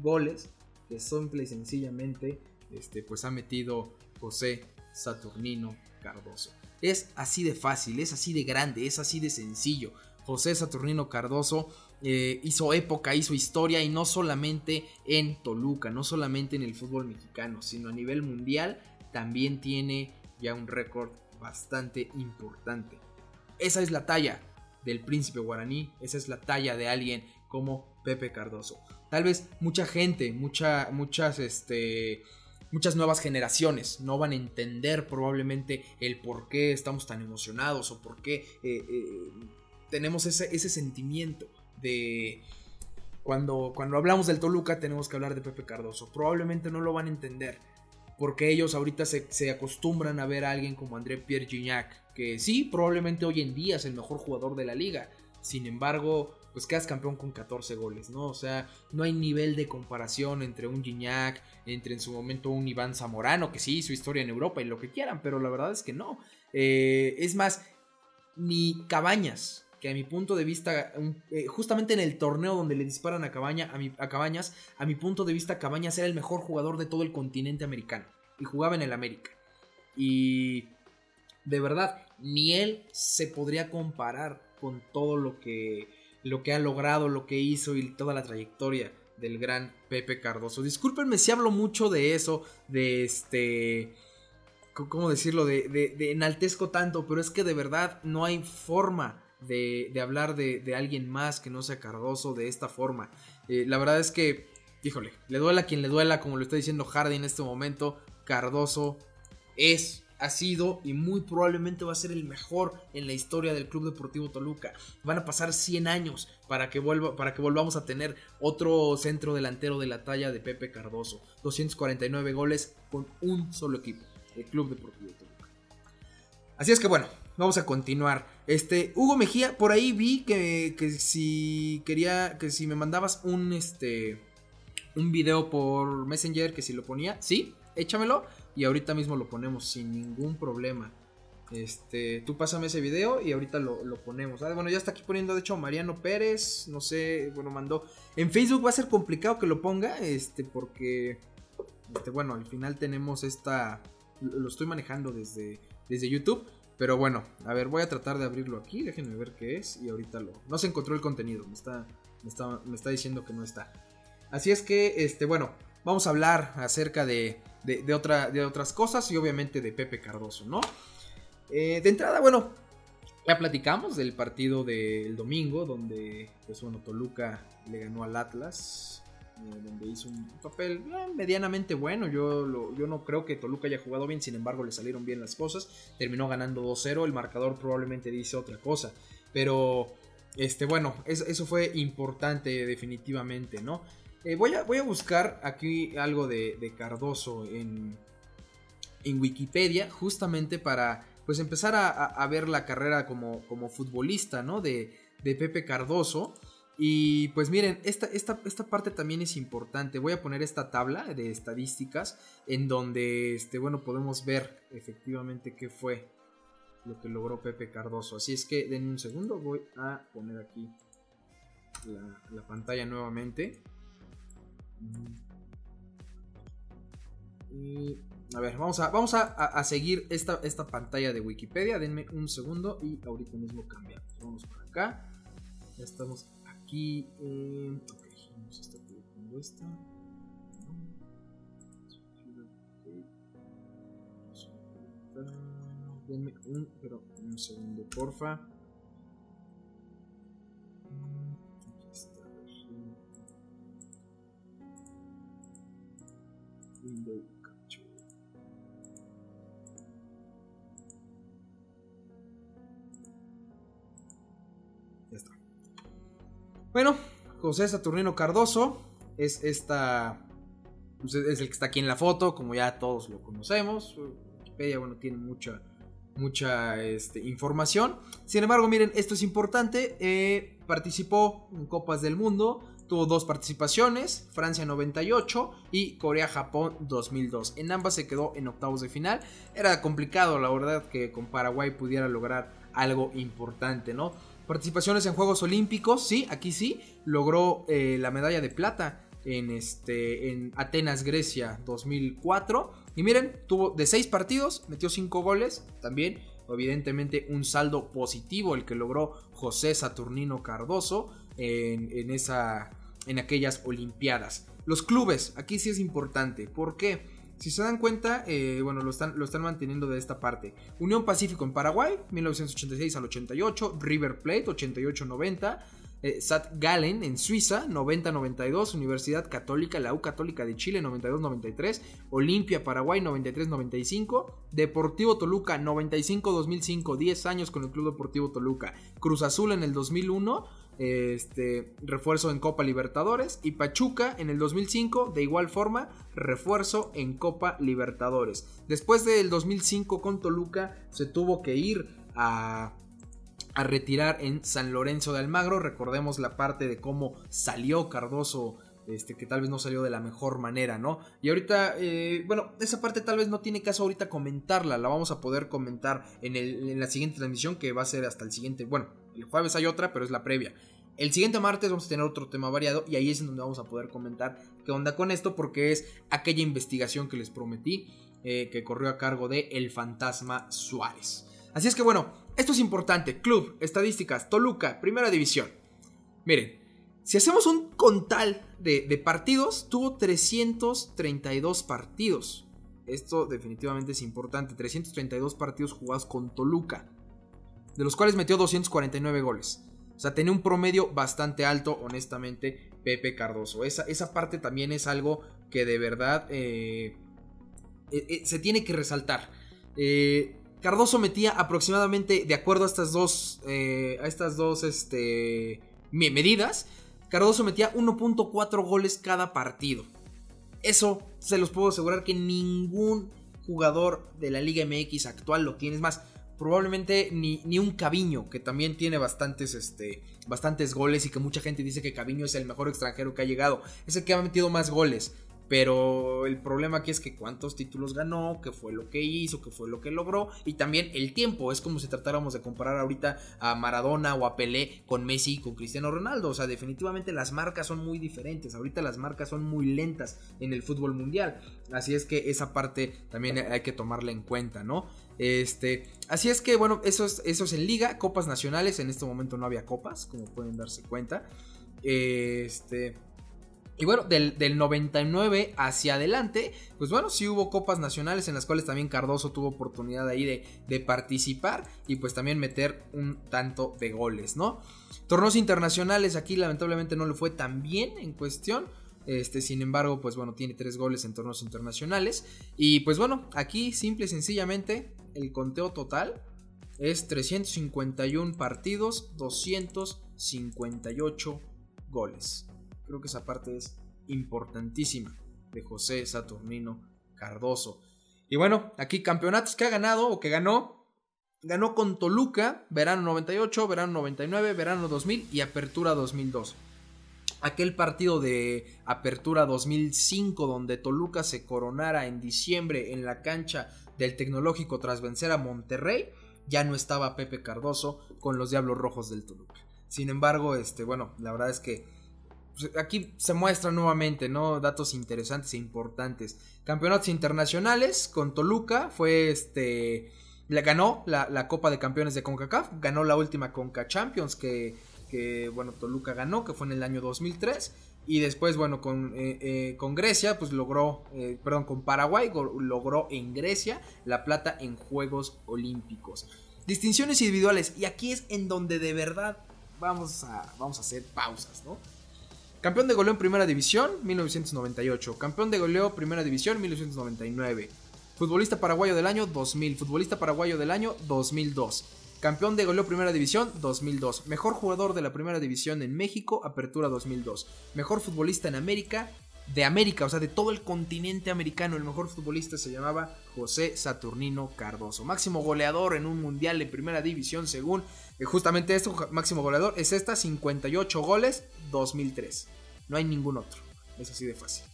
goles que simple y sencillamente este, pues ha metido José Saturnino Cardoso. Es así de fácil, es así de grande, es así de sencillo. José Saturnino Cardoso eh, hizo época, hizo historia y no solamente en Toluca, no solamente en el fútbol mexicano, sino a nivel mundial también tiene ya un récord bastante importante. Esa es la talla del príncipe guaraní, esa es la talla de alguien como Pepe Cardoso. Tal vez mucha gente, mucha, muchas, este, muchas nuevas generaciones no van a entender probablemente el por qué estamos tan emocionados o por qué eh, eh, tenemos ese, ese sentimiento de... Cuando, cuando hablamos del Toluca tenemos que hablar de Pepe Cardoso. Probablemente no lo van a entender porque ellos ahorita se, acostumbran a ver a alguien como André Pierre Gignac, que sí, probablemente hoy en día es el mejor jugador de la liga. Sin embargo, pues quedas campeón con 14 goles, ¿no? O sea, no hay nivel de comparación entre un Gignac, entre en su momento un Iván Zamorano, que sí hizo historia en Europa y lo que quieran, pero la verdad es que no. Eh, es más, ni Cabañas, que a mi punto de vista, eh, justamente en el torneo donde le disparan a, Cabaña, a, Cabañas, a mi punto de vista Cabañas era el mejor jugador de todo el continente americano y jugaba en el América. Y de verdad, ni él se podría comparar con todo lo que, lo que ha logrado, lo que hizo y toda la trayectoria del gran Pepe Cardoso. Discúlpenme si hablo mucho de eso, de este... ¿Cómo decirlo? De, de enaltezco tanto, pero es que de verdad no hay forma de, hablar de, alguien más que no sea Cardoso de esta forma. Eh, la verdad es que, híjole, le duela a quien le duela, como lo está diciendo Hardy en este momento, Cardoso es ha sido y muy probablemente va a ser el mejor en la historia del Club Deportivo Toluca. Van a pasar 100 años para que, vuelva, para que volvamos a tener otro centro delantero de la talla de Pepe Cardoso. 249 goles con un solo equipo, el Club Deportivo Toluca. Así es que bueno, vamos a continuar. Este, Hugo Mejía, por ahí vi que, que si quería, que si me mandabas un, este, un video por Messenger, que si lo ponía, sí, échamelo y ahorita mismo lo ponemos sin ningún problema. Este, tú pásame ese video y ahorita lo, ponemos. Ah, bueno, ya está aquí poniendo, de hecho, Mariano Pérez, no sé, bueno, mandó. En Facebook va a ser complicado que lo ponga, este, porque, este, bueno, al final tenemos esta, lo estoy manejando desde, desde YouTube. Pero bueno, a ver, voy a tratar de abrirlo aquí. Déjenme ver qué es. Y ahorita lo. No se encontró el contenido. Me está, me está, me está diciendo que no está. Así es que, este, bueno, vamos a hablar acerca de, de, otra, de otras cosas y obviamente de Pepe Cardoso, ¿no? Eh, de entrada, bueno, ya platicamos del partido del domingo, donde, pues bueno, Toluca le ganó al Atlas eh, donde hizo un papel eh, medianamente bueno. Yo, yo no creo que Toluca haya jugado bien, sin embargo le salieron bien las cosas. Terminó ganando 2-0, el marcador probablemente dice otra cosa. Pero, este, bueno, eso, fue importante definitivamente, ¿no? Eh, voy, a, voy a buscar aquí algo de, Cardoso en, en Wikipedia, justamente para pues empezar a, ver la carrera como, como futbolista, ¿no? De, de Pepe Cardoso. Y pues miren, esta, esta, esta, parte también es importante. Voy a poner esta tabla de estadísticas en donde, este, bueno, podemos ver efectivamente qué fue lo que logró Pepe Cardoso. Así es que denme un segundo, voy a poner aquí la, pantalla nuevamente. Y, a ver, vamos a, vamos a, seguir esta, esta pantalla de Wikipedia. Denme un segundo y ahorita mismo cambiamos. Vamos para acá. Ya estamos aquí. Eh, ok, vamos a estar esta. Denme un, pero un segundo, porfa. Aquí está. Bueno, José Saturnino Cardoso es esta. Pues, es el que está aquí en la foto, como ya todos lo conocemos. Wikipedia, bueno, tiene mucha, mucha este, información. Sin embargo, miren, esto es importante. Eh, participó en Copas del Mundo. Tuvo dos participaciones, Francia 98 y Corea-Japón 2002. En ambas se quedó en octavos de final. Era complicado, la verdad, que con Paraguay pudiera lograr algo importante, ¿no? Participaciones en Juegos Olímpicos, sí, aquí sí, logró eh, la medalla de plata en, este, en Atenas, Grecia 2004. Y miren, tuvo de 6 partidos, metió 5 goles, también evidentemente un saldo positivo el que logró José Saturnino Cardoso en, esa, en aquellas Olimpiadas. Los clubes, aquí sí es importante, ¿por qué? Si se dan cuenta, eh, bueno, lo están, lo están manteniendo de esta parte. Unión Pacífico en Paraguay, 1986 al 88. River Plate, 88-90. Eh, Sat Gallen en Suiza, 90-92, Universidad Católica, la U Católica de Chile, 92-93, Olimpia Paraguay, 93-95, Deportivo Toluca, 95-2005, 10 años con el Club Deportivo Toluca, Cruz Azul en el 2001, este, refuerzo en Copa Libertadores y Pachuca en el 2005 de igual forma refuerzo en Copa Libertadores. Después del 2005 con Toluca se tuvo que ir a a retirar en San Lorenzo de Almagro. Recordemos la parte de cómo salió Cardoso, este, que tal vez no salió de la mejor manera, ¿no? Y ahorita, eh, bueno, esa parte tal vez no tiene caso ahorita comentarla, la vamos a poder comentar en, en la siguiente transmisión que va a ser hasta el siguiente, bueno, el jueves hay otra, pero es la previa. El siguiente martes vamos a tener otro tema variado y ahí es en donde vamos a poder comentar qué onda con esto porque es aquella investigación que les prometí eh, que corrió a cargo de El Fantasma Suárez. Así es que bueno, esto es importante. Club, estadísticas, Toluca, primera división. Miren, si hacemos un contal de, de partidos, tuvo 332 partidos. Esto definitivamente es importante. 332 partidos jugados con Toluca. De los cuales metió 249 goles. O sea, tenía un promedio bastante alto, honestamente, Pepe Cardoso. Esa, esa parte también es algo que de verdad eh, eh, eh, se tiene que resaltar. Cardoso metía aproximadamente, de acuerdo a estas dos, a estas dos este, medidas, Cardoso metía 1.4 goles cada partido. Eso se los puedo asegurar que ningún jugador de la Liga MX actual lo tiene. Es más, probablemente ni, ni, un Caviño, que también tiene bastantes, este, bastantes goles y que mucha gente dice que Caviño es el mejor extranjero que ha llegado. Es el que ha metido más goles. Pero el problema aquí es que cuántos títulos ganó, qué fue lo que hizo, qué fue lo que logró y también el tiempo. Es como si tratáramos de comparar ahorita a Maradona o a Pelé con Messi y con Cristiano Ronaldo. O sea, definitivamente las marcas son muy diferentes. Ahorita las marcas son muy lentas en el fútbol mundial. Así es que esa parte también hay que tomarla en cuenta, ¿no? Este, así es que bueno, eso es, eso es en liga, copas nacionales, en este momento no había copas, como pueden darse cuenta. Este, y bueno, del, 99 hacia adelante, pues bueno, sí hubo copas nacionales en las cuales también Cardoso tuvo oportunidad ahí de, de, participar y pues también meter un tanto de goles, ¿no? Torneos internacionales aquí lamentablemente no le fue tan bien en cuestión. Este, sin embargo, pues bueno, tiene tres goles en torneos internacionales. Y pues bueno, aquí simple y sencillamente el conteo total es 351 partidos, 258 goles. Creo que esa parte es importantísima de José Saturnino Cardoso. Y bueno, aquí campeonatos que ha ganado o que ganó. Ganó con Toluca, verano 98, verano 99, verano 2000 y apertura 2002. Aquel partido de apertura 2005 donde Toluca se coronara en diciembre en la cancha del tecnológico tras vencer a Monterrey, ya no estaba Pepe Cardoso con los Diablos Rojos del Toluca. Sin embargo, este, bueno, la verdad es que aquí se muestra nuevamente, ¿no? Datos interesantes e importantes. Campeonatos internacionales con Toluca fue este. Le ganó la, Copa de Campeones de CONCACAF, ganó la última CONCA Champions que, que, bueno, Toluca ganó, que fue en el año 2003. Y después, bueno, con, eh, eh, con Grecia, pues logró, eh, perdón, con Paraguay, logró en Grecia la plata en Juegos Olímpicos. Distinciones individuales, y aquí es en donde de verdad vamos a, vamos a hacer pausas, ¿no? Campeón de goleo en Primera División, 1998. Campeón de goleo Primera División, 1999. Futbolista paraguayo del año, 2000. Futbolista paraguayo del año, 2002. Campeón de goleo Primera División, 2002. Mejor jugador de la Primera División en México, Apertura 2002. Mejor futbolista en América, de América, o sea, de todo el continente americano. El mejor futbolista se llamaba José Saturnino Cardoso. Máximo goleador en un mundial de primera división, según justamente esto, máximo goleador, es esta: 58 goles, 2003. No hay ningún otro. Es así de fácil.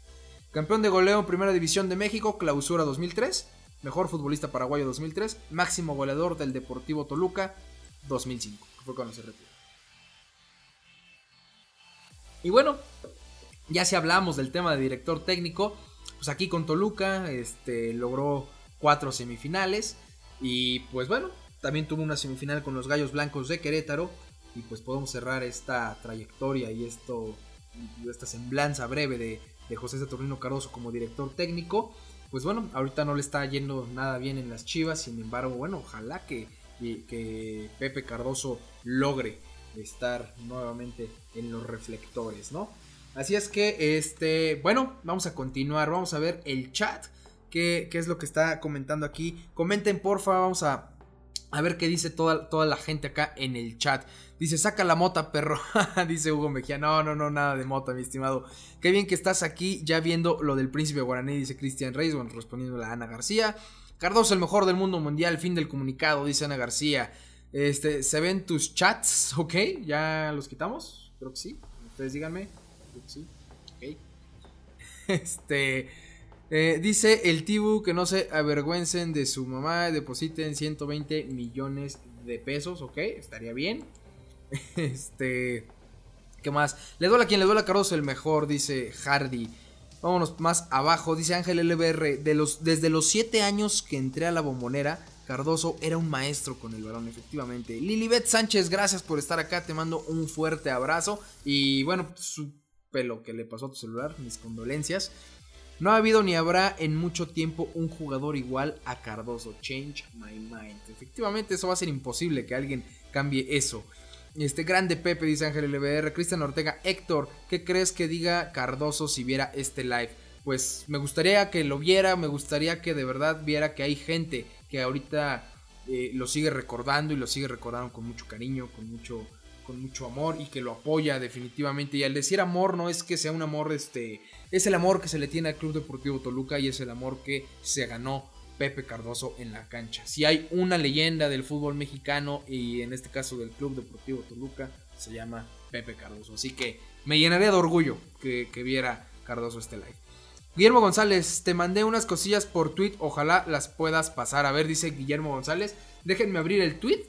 Campeón de goleo en primera división de México, clausura 2003. Mejor futbolista paraguayo 2003. Máximo goleador del Deportivo Toluca 2005. fue cuando se retiró. Y bueno, ya si hablamos del tema de director técnico, pues aquí con Toluca este, logró cuatro semifinales y pues bueno, también tuvo una semifinal con los Gallos Blancos de Querétaro y pues podemos cerrar esta trayectoria y esto esta semblanza breve de, José Saturnino Cardoso como director técnico. pues bueno, ahorita no le está yendo nada bien en las Chivas, sin embargo, bueno, ojalá que, que Pepe Cardoso logre estar nuevamente en los reflectores, ¿no? Así es que, este, bueno, vamos a continuar, vamos a ver el chat, qué, qué es lo que está comentando aquí. Comenten, porfa, vamos a, a ver qué dice toda, toda la gente acá en el chat. Dice, saca la mota, perro. dice Hugo Mejía. No, no, no, nada de mota, mi estimado. Qué bien que estás aquí ya viendo lo del príncipe guaraní, dice Cristian Reyes, bueno, respondiendo a Ana García. Cardoso, el mejor del mundo mundial, fin del comunicado, dice Ana García. Este, ¿se ven tus chats? Ok, ¿ya los quitamos? Creo que sí. Ustedes díganme. Creo que sí. Ok. Este. Eh, dice el Tibu que no se avergüencen de su mamá, depositen 120 millones de pesos, ok, estaría bien. Este. ¿Qué más? Le duele a quien le duele a Cardoso el mejor, dice Hardy. Vámonos más abajo, dice Ángel LBR. De los, desde los 7 años que entré a la bombonera, Cardoso era un maestro con el balón, efectivamente. Lilibet Sánchez, gracias por estar acá. Te mando un fuerte abrazo. Y bueno, su pelo que le pasó a tu celular, mis condolencias. No ha habido ni habrá en mucho tiempo un jugador igual a Cardoso. Change my mind. Efectivamente, eso va a ser imposible que alguien cambie eso. Este grande Pepe, dice Ángel LBR. Cristian Ortega, Héctor, ¿qué crees que diga Cardoso si viera este live? Pues me gustaría que lo viera, me gustaría que de verdad viera que hay gente que ahorita eh, lo sigue recordando y lo sigue recordando con mucho cariño, con mucho, con mucho amor y que lo apoya definitivamente. Y al decir amor no es que sea un amor, este, es el amor que se le tiene al Club Deportivo Toluca y es el amor que se ganó Pepe Cardoso en la cancha. Si hay una leyenda del fútbol mexicano y en este caso del Club Deportivo Toluca, se llama Pepe Cardoso. Así que me llenaría de orgullo que, viera Cardoso este live. Guillermo González, te mandé unas cosillas por tweet, ojalá las puedas pasar. A ver, dice Guillermo González, déjenme abrir el tweet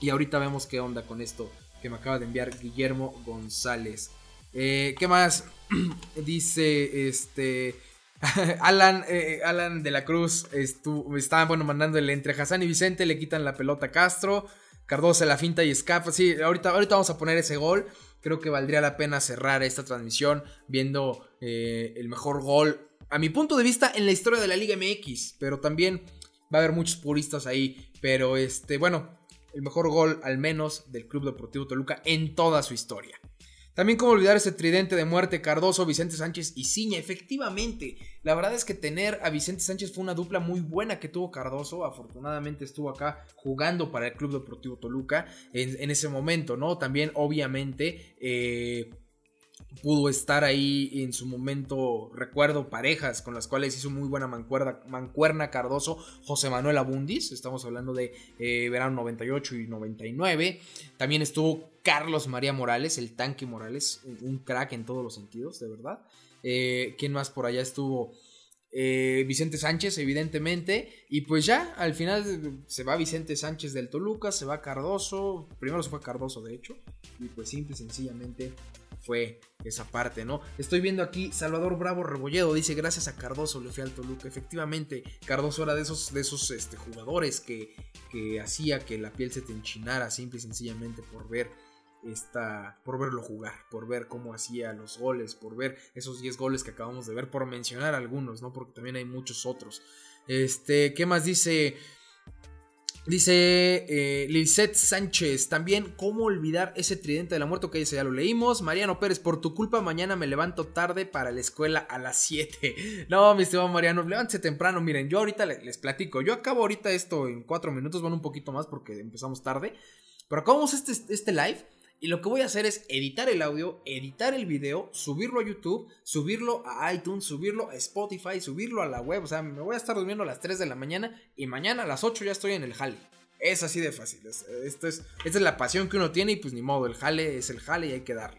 y ahorita vemos qué onda con esto que me acaba de enviar Guillermo González. Eh, ¿Qué más? dice este... Alan, eh, Alan de la Cruz estuvo, está bueno, mandándole entre Hassan y Vicente, le quitan la pelota a Castro. Cardoso la finta y escapa. Sí, ahorita, ahorita vamos a poner ese gol. Creo que valdría la pena cerrar esta transmisión viendo eh, el mejor gol, a mi punto de vista, en la historia de la Liga MX. Pero también va a haber muchos puristas ahí. Pero este, bueno, el mejor gol al menos del Club Deportivo Toluca en toda su historia. También como olvidar ese tridente de muerte, Cardoso, Vicente Sánchez y Ciña. Efectivamente, la verdad es que tener a Vicente Sánchez fue una dupla muy buena que tuvo Cardoso. Afortunadamente estuvo acá jugando para el Club Deportivo Toluca en, ese momento, ¿no? También obviamente... Eh, pudo estar ahí en su momento, recuerdo parejas con las cuales hizo muy buena mancuerna, Cardoso, José Manuel Abundis, estamos hablando de eh, verano 98 y 99, también estuvo Carlos María Morales, el tanque Morales, un crack en todos los sentidos, de verdad. Eh, ¿Quién más por allá estuvo? Eh, Vicente Sánchez, evidentemente. Y pues ya, al final se va Vicente Sánchez del Toluca, se va Cardoso. Primero se fue Cardoso, de hecho. Y pues simple y sencillamente fue esa parte, ¿no? Estoy viendo aquí Salvador Bravo Rebolledo, dice gracias a Cardoso le fui al Toluca. Efectivamente, Cardoso era de esos, de esos este, jugadores que, que hacía que la piel se te enchinara simple y sencillamente por ver esta, por verlo jugar, por ver cómo hacía los goles, por ver esos 10 goles que acabamos de ver, por mencionar algunos, ¿no? Porque también hay muchos otros. Este, ¿qué más dice? Dice eh, Sánchez, también, ¿cómo olvidar ese tridente de la muerte? Que dice, ya lo leímos. Mariano Pérez, por tu culpa, mañana me levanto tarde para la escuela a las 7. No, mi estimado Mariano, levántese temprano. Miren, yo ahorita les, platico. Yo acabo ahorita esto en 4 minutos, van un poquito más porque empezamos tarde. Pero acabamos este, este live y lo que voy a hacer es editar el audio, editar el video, subirlo a YouTube, subirlo a iTunes, subirlo a Spotify, subirlo a la web. O sea, me voy a estar durmiendo a las 3 de la mañana y mañana a las 8 ya estoy en el jale. Es así de fácil. Esto es, esta es la pasión que uno tiene y pues ni modo, el jale es el jale y hay que darle.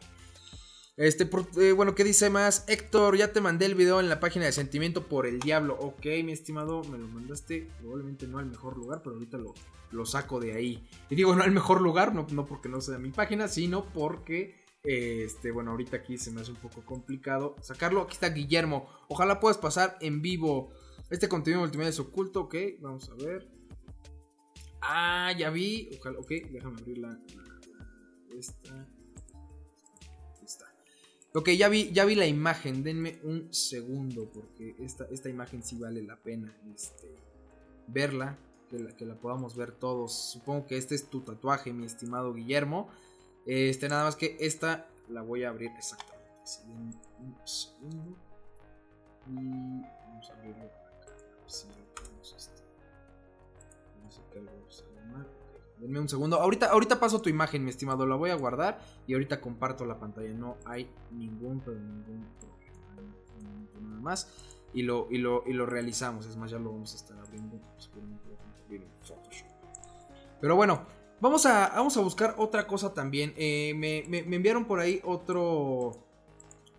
Este, eh, bueno, ¿qué dice más? Héctor, ya te mandé el video en la página de Sentimiento por el Diablo. Ok, mi estimado, me lo mandaste. Probablemente no al mejor lugar, pero ahorita lo, saco de ahí. Y digo, no al mejor lugar, no, no porque no sea mi página, sino porque, este, bueno, ahorita aquí se me hace un poco complicado sacarlo. Aquí está Guillermo. Ojalá puedas pasar en vivo este contenido multimedia es oculto. Ok, vamos a ver. Ah, ya vi. ok, déjame abrir la, esta. Ok, ya vi, ya vi la imagen. Denme un segundo. Porque esta, esta imagen sí vale la pena este, verla. Que la, que la podamos ver todos. Supongo que este es tu tatuaje, mi estimado Guillermo. Este, nada más que esta la voy a abrir exactamente. Así, denme un segundo. Y vamos a abrirlo acá. A ver si lo podemos. Este, no sé qué algo sale mal. Denme un segundo. Ahorita, ahorita paso tu imagen, mi estimado. La voy a guardar y ahorita comparto la pantalla. No hay ningún, pero ningún problema. Nada más. Y lo, y, lo, y lo realizamos. Es más, ya lo vamos a estar abriendo. Photoshop. Pero bueno, vamos a, vamos a buscar otra cosa también. Eh, me, me- me enviaron por ahí otro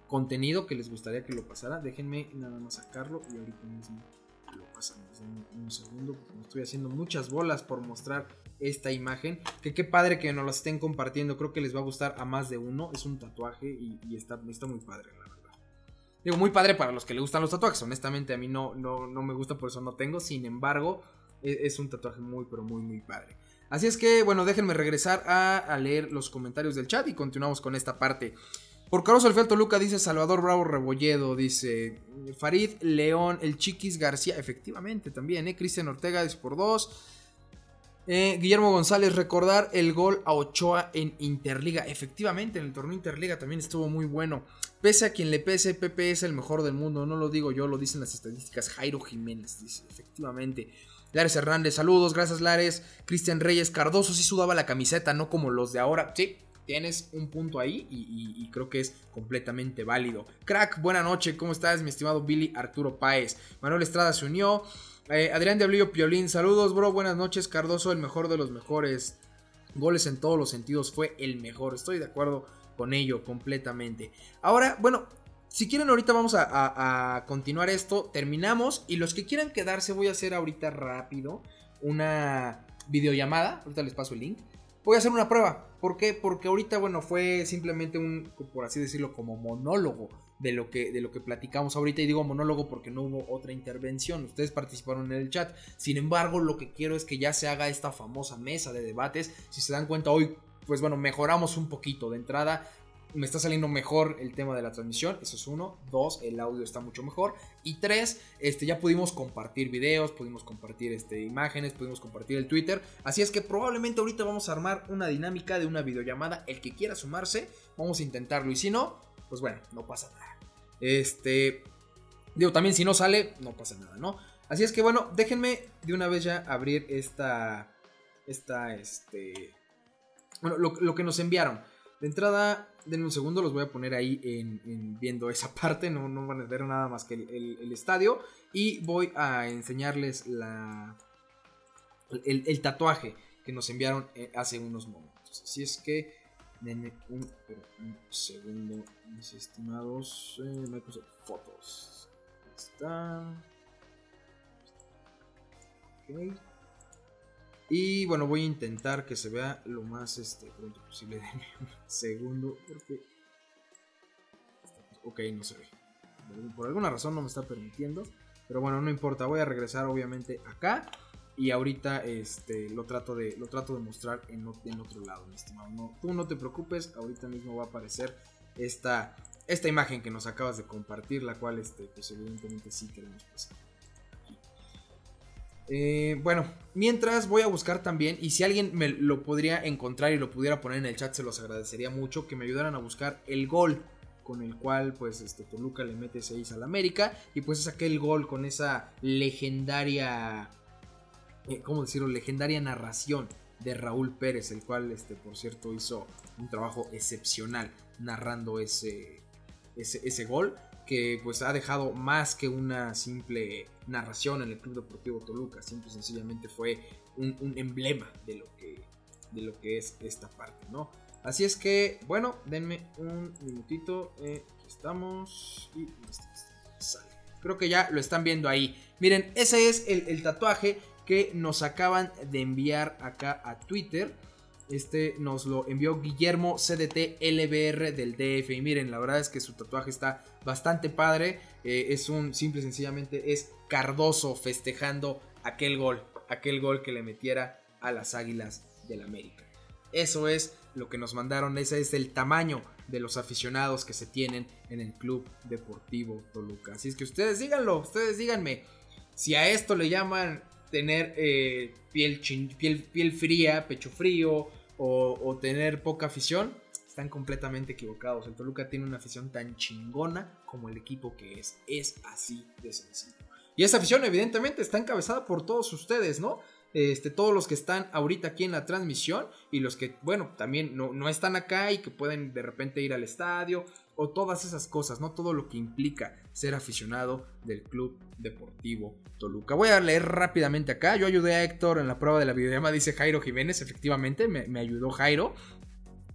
contenido que les gustaría que lo pasara. Déjenme nada más sacarlo y ahorita mismo un segundo estoy haciendo muchas bolas por mostrar esta imagen. Que qué padre que nos la estén compartiendo. Creo que les va a gustar a más de uno. Es un tatuaje y, está, está muy padre, la verdad. Digo, muy padre para los que le gustan los tatuajes. Honestamente, a mí no, no, no me gusta, por eso no tengo. Sin embargo, e- es un tatuaje muy, pero muy, muy padre. Así es que, bueno, déjenme regresar a leer los comentarios del chat y continuamos con esta parte. Por Caroso el Fiel Toluca dice Salvador Bravo Rebolledo, dice Farid León, el Chiquis García, efectivamente también, ¿eh? Cristian Ortega dice por dos. Eh, Guillermo González, recordar el gol a Ochoa en Interliga. Efectivamente, en el torneo Interliga también estuvo muy bueno. Pese a quien le pese, Pepe es el mejor del mundo. No lo digo yo, lo dicen las estadísticas. Jairo Jiménez dice, efectivamente. Lares Hernández, saludos, gracias Lares. Cristian Reyes, Cardoso sí sudaba la camiseta, no como los de ahora. Sí, tienes un punto ahí y, creo que es completamente válido. Crack, buena noche, ¿cómo estás, mi estimado Billy Arturo Páez? Manuel Estrada se unió. Eh, Adrián Diablillo Piolín, saludos, bro, buenas noches. Cardoso, el mejor de los mejores. Goles en todos los sentidos, fue el mejor. Estoy de acuerdo con ello completamente. Ahora, bueno, si quieren ahorita vamos a, a- a continuar esto, terminamos y los que quieran quedarse voy a hacer ahorita rápido una videollamada, ahorita les paso el link. Voy a hacer una prueba, ¿por qué? Porque ahorita, bueno, fue simplemente un, por así decirlo, como monólogo de lo que, de lo que platicamos ahorita. Y digo monólogo porque no hubo otra intervención, ustedes participaron en el chat, sin embargo lo que quiero es que ya se haga esta famosa mesa de debates, si se dan cuenta hoy, pues bueno, mejoramos un poquito de entrada, me está saliendo mejor el tema de la transmisión, eso es uno. Dos, el audio está mucho mejor. Y tres, este, ya pudimos compartir videos, pudimos compartir este, imágenes, pudimos compartir el Twitter. Así es que probablemente ahorita vamos a armar una dinámica de una videollamada. El que quiera sumarse, vamos a intentarlo. Y si no, pues bueno, no pasa nada. Este, digo, también si no sale, no pasa nada, ¿no? Así es que bueno, déjenme de una vez ya abrir esta, esta, este, bueno, lo, lo que nos enviaron. De entrada, denme un segundo, los voy a poner ahí en, en viendo esa parte, no, no van a ver nada más que el, estadio. Y voy a enseñarles la, el, tatuaje que nos enviaron eh, hace unos momentos. Así es que, denme un segundo, mis estimados eh, Microsoft Fotos. Ahí está. Ok. Y bueno, voy a intentar que se vea lo más este, pronto posible. Denme un segundo, porque. Ok, no se ve. Por- alguna razón no me está permitiendo. Pero bueno, no importa. Voy a regresar obviamente acá. Y ahorita este, lo, trato de, lo trato de mostrar en, en otro lado, estimado. No, tú no te preocupes. Ahorita mismo va a aparecer esta, esta imagen que nos acabas de compartir. La cual, este, pues evidentemente sí queremos pasar. Eh, bueno, mientras voy a buscar también, y si alguien me lo podría encontrar y lo pudiera poner en el chat, se los agradecería mucho que me ayudaran a buscar el gol con el cual pues este Toluca le mete 6 al América y pues es aquel gol con esa legendaria eh, ¿cómo decirlo? legendaria narración de Raúl Pérez, el cual este por cierto hizo un trabajo excepcional narrando ese ese, ese gol que pues ha dejado más que una simple narración en el Club Deportivo Toluca, simple y sencillamente fue un, emblema de lo que de lo que es esta parte, ¿no? Así es que, bueno, denme un minutito. eh, aquí estamos. Y sale. Creo que ya lo están viendo ahí. Miren, ese es el, el tatuaje que nos acaban de enviar acá a Twitter. Este nos lo envió Guillermo CDT LBR del DF. Y miren, la verdad es que su tatuaje está bastante padre. Eh, es un simple y sencillamente es Cardoso festejando aquel gol. Aquel gol que le metiera a las Águilas del América. Eso es lo que nos mandaron, ese es el tamaño de los aficionados que se tienen en el Club Deportivo Toluca. Así es que ustedes díganlo, ustedes díganme si a esto le llaman tener eh, piel, piel, piel, fría, pecho frío o, tener poca afición, están completamente equivocados. El Toluca tiene una afición tan chingona como el equipo que es. Es así de sencillo. Y esa afición evidentemente está encabezada por todos ustedes, ¿no? Este, todos los que están ahorita aquí en la transmisión y los que, bueno, también no, no, están acá y que pueden de repente ir al estadio o todas esas cosas, ¿no? Todo lo que implica ser aficionado del Club Deportivo Toluca. Voy a leer rápidamente acá. Yo ayudé a Héctor en la prueba de la videollamada, dice Jairo Jiménez, efectivamente, me, me ayudó Jairo.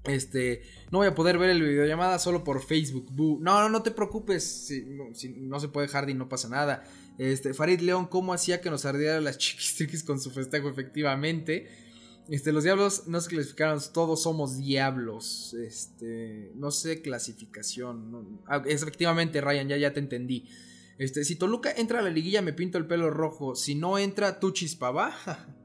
Este, no voy a poder ver el videollamada solo por Facebook. No, no, no te preocupes. Si no, se puede Hardy, no pasa nada. Este, Farid León, ¿cómo hacía que nos ardieran las chiquistriquis con su festejo? Efectivamente. Este, los diablos no se clasificaron, todos somos diablos. Este, no sé clasificación. Ah, efectivamente, Ryan, ya, ya te entendí. Este, si Toluca entra a la liguilla, me pinto el pelo rojo. Si no entra, tú chispaba.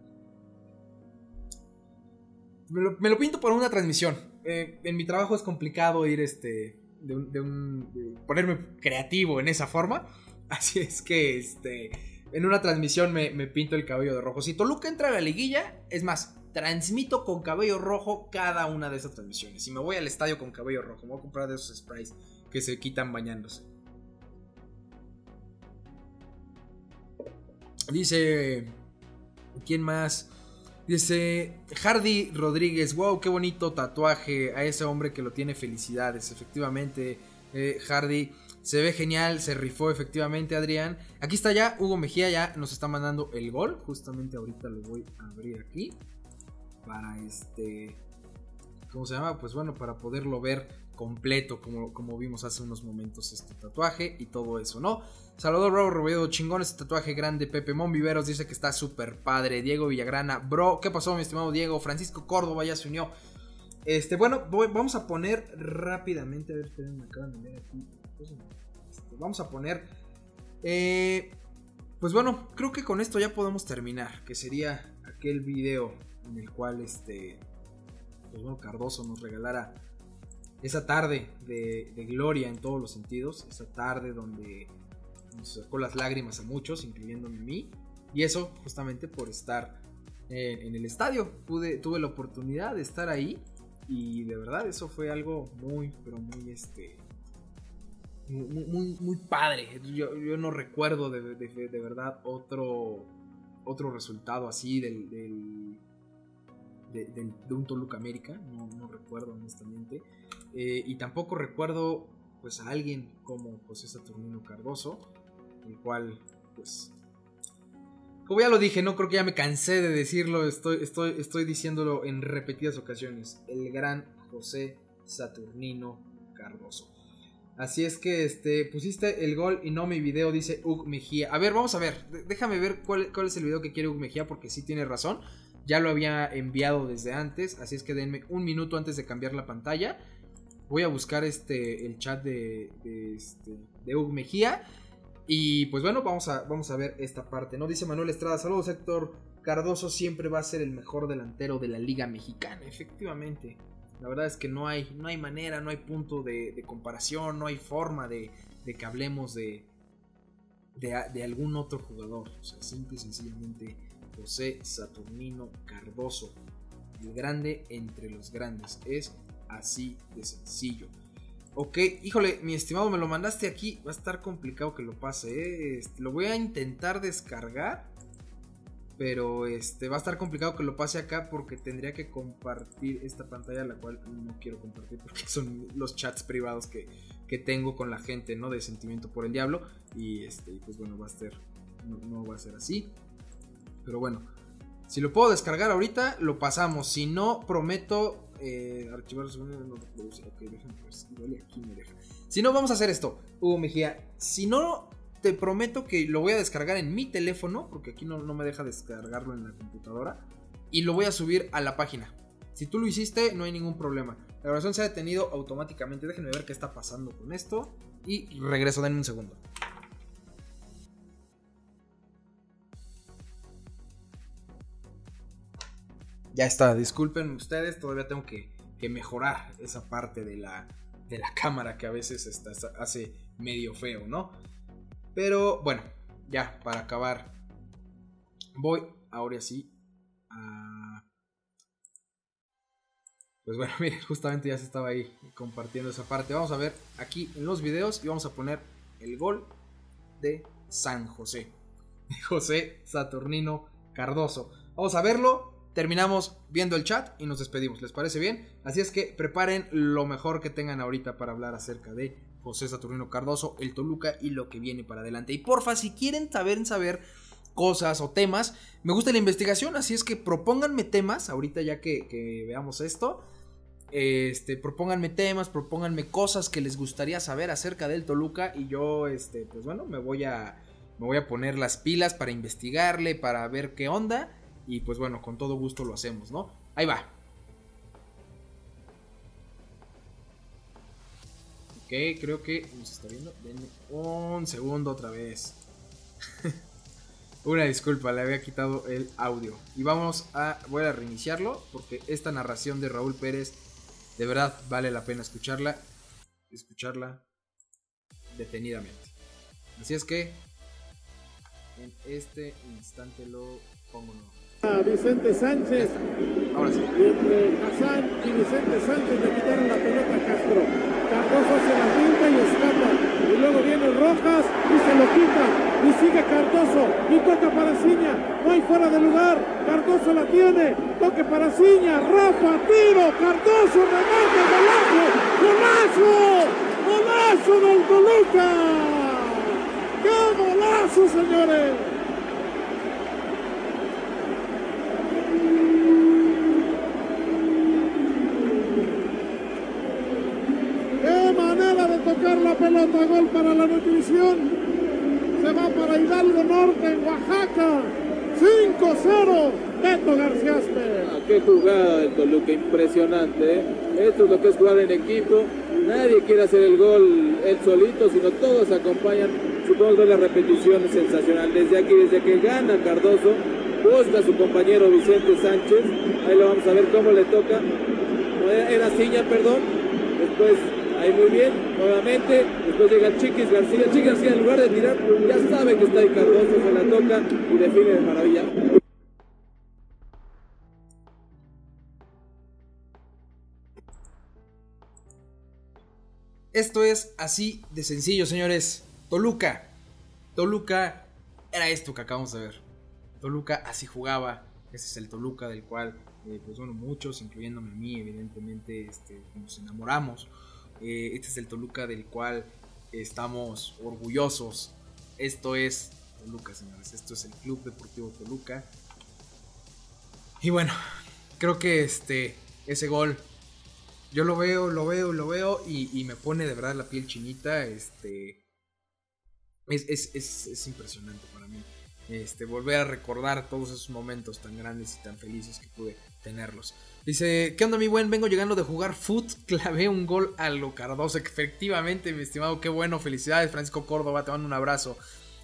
me, lo, pinto por una transmisión. Eh, en mi trabajo es complicado ir este. De un, de un ponerme creativo en esa forma. Así es que este. En una transmisión me, me, pinto el cabello de rojo. Si Toluca entra a la liguilla, es más, transmito con cabello rojo cada una de esas transmisiones. Si me voy al estadio con cabello rojo, voy a comprar de esos sprays que se quitan bañándose. Dice. ¿Quién más? Dice Hardy Rodríguez, wow, qué bonito tatuaje a ese hombre que lo tiene, felicidades. Efectivamente, eh, Hardy se ve genial, se rifó efectivamente Adrián. Aquí está ya, Hugo Mejía ya nos está mandando el gol. Justamente ahorita lo voy a abrir aquí. Para este... ¿Cómo se llama? Pues bueno, para poderlo ver completo, como, como vimos hace unos momentos este tatuaje y todo eso, ¿no? Salvador Bravo Robledo, chingón este tatuaje grande. Pepe Mon Viveros dice que está súper padre. Diego Villagrana, bro, ¿qué pasó, mi estimado Diego? Francisco Córdoba ya se unió. Este, bueno, vamos a poner rápidamente. A ver, esperen, me acaban de ver aquí. Este, vamos a poner. Eh, pues bueno, creo que con esto ya podemos terminar. Que sería aquel video en el cual este. Pues bueno, Cardoso nos regalara esa tarde de, gloria en todos los sentidos. Esa tarde donde nos sacó las lágrimas a muchos, incluyéndome a mí. Y eso justamente por estar en, el estadio. Pude, tuve la oportunidad de estar ahí. Y de verdad eso fue algo muy, pero muy este... Muy, muy, padre. Yo, no recuerdo de, de, verdad otro, otro resultado así del de, un Toluca América, no, no recuerdo honestamente. Eh, y tampoco recuerdo pues a alguien como José Saturnino Cardoso, el cual pues como ya lo dije, no creo que ya me cansé de decirlo, estoy, estoy, estoy diciéndolo en repetidas ocasiones, el gran José Saturnino Cardoso. Así es que este, pusiste el gol y no mi video, dice Ug Mejía. A ver, vamos a ver, déjame ver cuál, cuál es el video que quiere Ug Mejía, porque sí tiene razón. Ya lo había enviado desde antes, así es que denme un minuto antes de cambiar la pantalla. Voy a buscar este, el chat de, de, este, de Ug Mejía. Y pues bueno, vamos a, vamos a ver esta parte, ¿no? Dice Manuel Estrada, saludos Héctor, Cardoso siempre va a ser el mejor delantero de la Liga Mexicana, efectivamente. La verdad es que no hay, no hay manera, no hay punto de, de comparación, no hay forma de, de que hablemos de, de, de, algún otro jugador. O sea, simple y sencillamente José Saturnino Cardoso, el grande entre los grandes. Es así de sencillo. Ok, híjole, mi estimado, me lo mandaste aquí. Va a estar complicado que lo pase. ¿eh? Este, lo voy a intentar descargar. Pero este va a estar complicado que lo pase acá porque tendría que compartir esta pantalla, la cual no quiero compartir porque son los chats privados que, que tengo con la gente, ¿no? De sentimiento por el diablo. Y este, pues bueno, va a ser. No, no va a ser así. Pero bueno. Si lo puedo descargar ahorita, lo pasamos. Si no, prometo eh, archivar los no. Ok, déjame ver si me deja. Si no, vamos a hacer esto, Hugo Mejía. Si no, te prometo que lo voy a descargar en mi teléfono, porque aquí no, no me deja descargarlo en la computadora. Y lo voy a subir a la página. Si tú lo hiciste, no hay ningún problema. La grabación se ha detenido automáticamente. Déjenme ver qué está pasando con esto. Y regreso, denme un segundo. Ya está, disculpen ustedes, todavía tengo que, mejorar esa parte de la, de la cámara que a veces está, hace medio feo, ¿no? Pero bueno, ya, para acabar, voy ahora sí a... Pues bueno, miren, justamente ya se estaba ahí compartiendo esa parte. Vamos a ver aquí en los videos y vamos a poner el gol de San José. José Saturnino Cardoso. Vamos a verlo, terminamos viendo el chat y nos despedimos. ¿Les parece bien? Así es que preparen lo mejor que tengan ahorita para hablar acerca de José Saturnino Cardoso, el Toluca y lo que viene para adelante. Y porfa, si quieren saber, saber cosas o temas, me gusta la investigación, así es que propónganme temas, ahorita ya que, veamos esto. Este, propónganme temas, propónganme cosas que les gustaría saber acerca del Toluca y yo, este, pues bueno, me voy a, me voy a poner las pilas para investigarle, para ver qué onda y pues bueno, con todo gusto lo hacemos, ¿no? Ahí va. Ok, creo que está viendo. Un segundo otra vez. Una disculpa, le había quitado el audio. Y vamos a. Voy a reiniciarlo porque esta narración de Raúl Pérez de verdad vale la pena escucharla, escucharla detenidamente. Así es que en este instante lo pongo Vicente Sánchez. Ahora sí. Y entre Hassan y Vicente Sánchez le quitaron la pelota a Castro. Cardoso se la pinta y escapa. Y luego viene Rojas y se lo quita. Y sigue Cardoso. Y toca para Ciña, no hay fuera de lugar, Cardoso la tiene, toque para Ciña, Rafa, tiro, Cardoso, remate, golazo, golazo, golazo del Toluca, qué golazo señores. Pelota, gol para la nutrición se va para Hidalgo Norte en Oaxaca. 5-0, Beto García ah, qué jugada del Toluca, impresionante. ¿eh? Esto es lo que es jugar en equipo. Nadie quiere hacer el gol él solito, sino todos acompañan. Supongo que la repetición es sensacional. Desde aquí, desde que gana Cardoso, busca su compañero Vicente Sánchez. Ahí lo vamos a ver cómo le toca. Era Ciña, perdón. Después Ahí muy bien, nuevamente. Después llega Chiquis García. Chiquis García, en lugar de tirar, ya sabe que está ahí Cardoso, se la toca y define de maravilla. Esto es así de sencillo, señores. Toluca. Toluca era esto que acabamos de ver. Toluca así jugaba. Ese es el Toluca del cual, eh, pues bueno, muchos, incluyéndome a mí, evidentemente, este, nos enamoramos. Eh, este es el Toluca del cual estamos orgullosos. Esto es Toluca, señores. Esto es el Club Deportivo Toluca. Y bueno, creo que este ese gol yo lo veo, lo veo, lo veo y, me pone de verdad la piel chinita. Este es, es, impresionante para mí. Este, volver a recordar todos esos momentos tan grandes y tan felices que pude tenerlos. Dice, ¿qué onda mi buen? Vengo llegando de jugar foot, clavé un gol a lo Cardoso. Efectivamente, mi estimado, qué bueno, felicidades Francisco Córdoba, te mando un abrazo.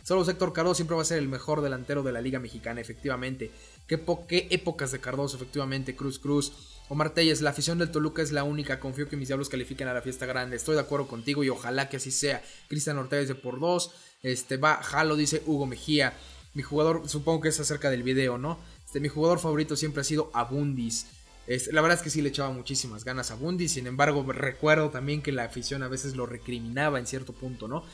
Solo Héctor Cardoso siempre va a ser el mejor delantero de la Liga Mexicana, efectivamente. Qué, qué épocas de Cardoso, efectivamente, Cruz Cruz. Omar Telles, la afición del Toluca es la única, confío que mis diablos califiquen a la fiesta grande. Estoy de acuerdo contigo y ojalá que así sea. Cristian Ortega dice por dos. Este va, Jalo dice Hugo Mejía. Mi jugador, supongo que es acerca del video, ¿no? Este, mi jugador favorito siempre ha sido Abundis la verdad es que sí le echaba muchísimas ganas a Bundy, sin embargo recuerdo también que la afición a veces lo recriminaba en cierto punto, ¿no?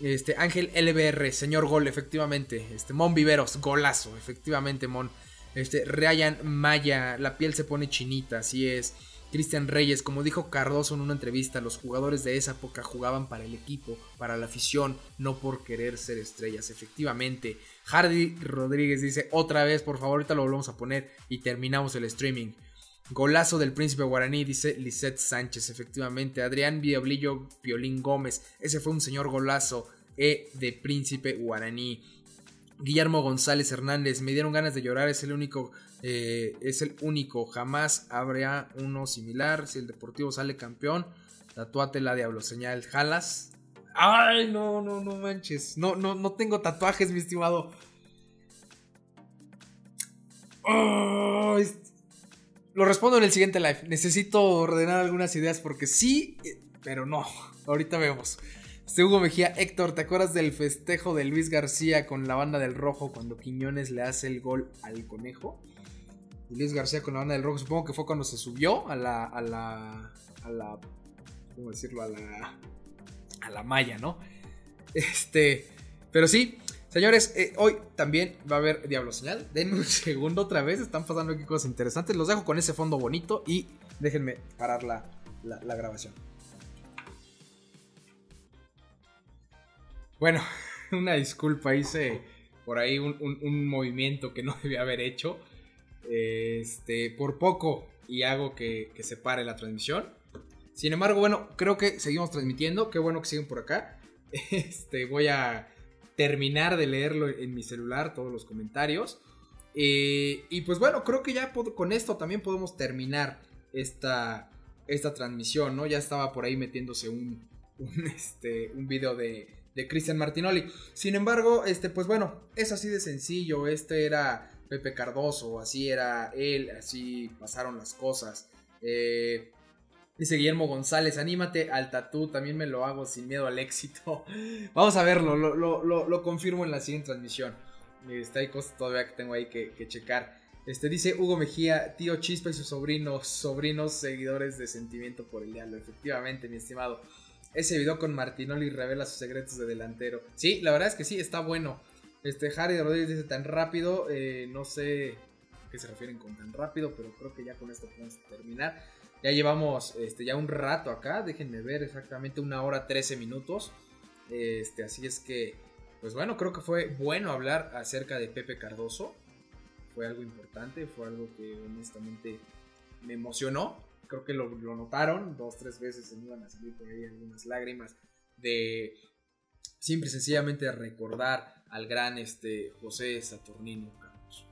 Este, Ángel LBR, señor gol, efectivamente. Este, Mon Viveros, golazo, efectivamente, Mon. Este, Ryan Maya, la piel se pone chinita, así es. Cristian Reyes, como dijo Cardoso en una entrevista, los jugadores de esa época jugaban para el equipo, para la afición, no por querer ser estrellas. Efectivamente, Hardy Rodríguez dice, otra vez, por favor, ahorita lo volvemos a poner y terminamos el streaming. Golazo del príncipe guaraní, dice Lisette Sánchez, efectivamente. Adrián Diablillo Piolín Gómez, ese fue un señor golazo e de príncipe guaraní. Guillermo González Hernández, me dieron ganas de llorar, es el único, eh, es el único, jamás habrá uno similar. Si el Deportivo sale campeón, tatuate la Diablo Señal, jalas. Ay, no, no, no manches, no, no, no tengo tatuajes, mi estimado. Oh, Lo respondo en el siguiente live. Necesito ordenar algunas ideas porque sí, eh, pero no. Ahorita vemos. Este Hugo Mejía, Héctor, ¿te acuerdas del festejo de Luis García con la banda del rojo cuando Quiñones le hace el gol al conejo? Luis García con la banda del rojo, supongo que fue cuando se subió a la. a la. a la. ¿cómo decirlo? a la. a la malla, ¿no? Este. Pero sí, señores, eh, hoy también va a haber Diablo Señal. Denme un segundo otra vez, están pasando aquí cosas interesantes. Los dejo con ese fondo bonito y déjenme parar la, la, grabación. Bueno, una disculpa, hice por ahí un, un- un movimiento que no debía haber hecho. Este, por poco y hago que, que se pare la transmisión. Sin embargo, bueno, creo que seguimos transmitiendo. Qué bueno que siguen por acá. Este, voy a terminar de leerlo en mi celular, todos los comentarios. Eh, y pues bueno, creo que ya con esto también podemos terminar esta, esta transmisión, ¿no? Ya estaba por ahí metiéndose un, un, este, un video de, de Cristian Martinoli. Sin embargo, este, pues bueno, es así de sencillo. Este era Pepe Cardoso, así era él, así pasaron las cosas. Eh, dice Guillermo González, anímate al tatú, también me lo hago sin miedo al éxito. Vamos a verlo, lo, lo- lo- lo confirmo en la siguiente transmisión. Este, hay cosas todavía que tengo ahí que, checar. Este dice Hugo Mejía, tío Chispa y sus sobrinos, sobrinos seguidores de Sentimiento por el Diablo. Efectivamente, mi estimado. Ese video con Martinoli revela sus secretos de delantero. Sí, la verdad es que sí, está bueno. Este Harry Rodríguez dice tan rápido. eh, no sé a qué se refieren con tan rápido, pero creo que ya con esto podemos terminar. Ya llevamos este, ya un rato acá. Déjenme ver exactamente una hora 13 minutos. Este, así es que, pues bueno, creo que fue bueno hablar acerca de Pepe Cardoso. Fue algo importante, fue algo que honestamente me emocionó. Creo que lo, lo notaron, dos, tres veces se me iban a salir por ahí algunas lágrimas de simple y sencillamente recordar al gran este, José Saturnino Cardoso.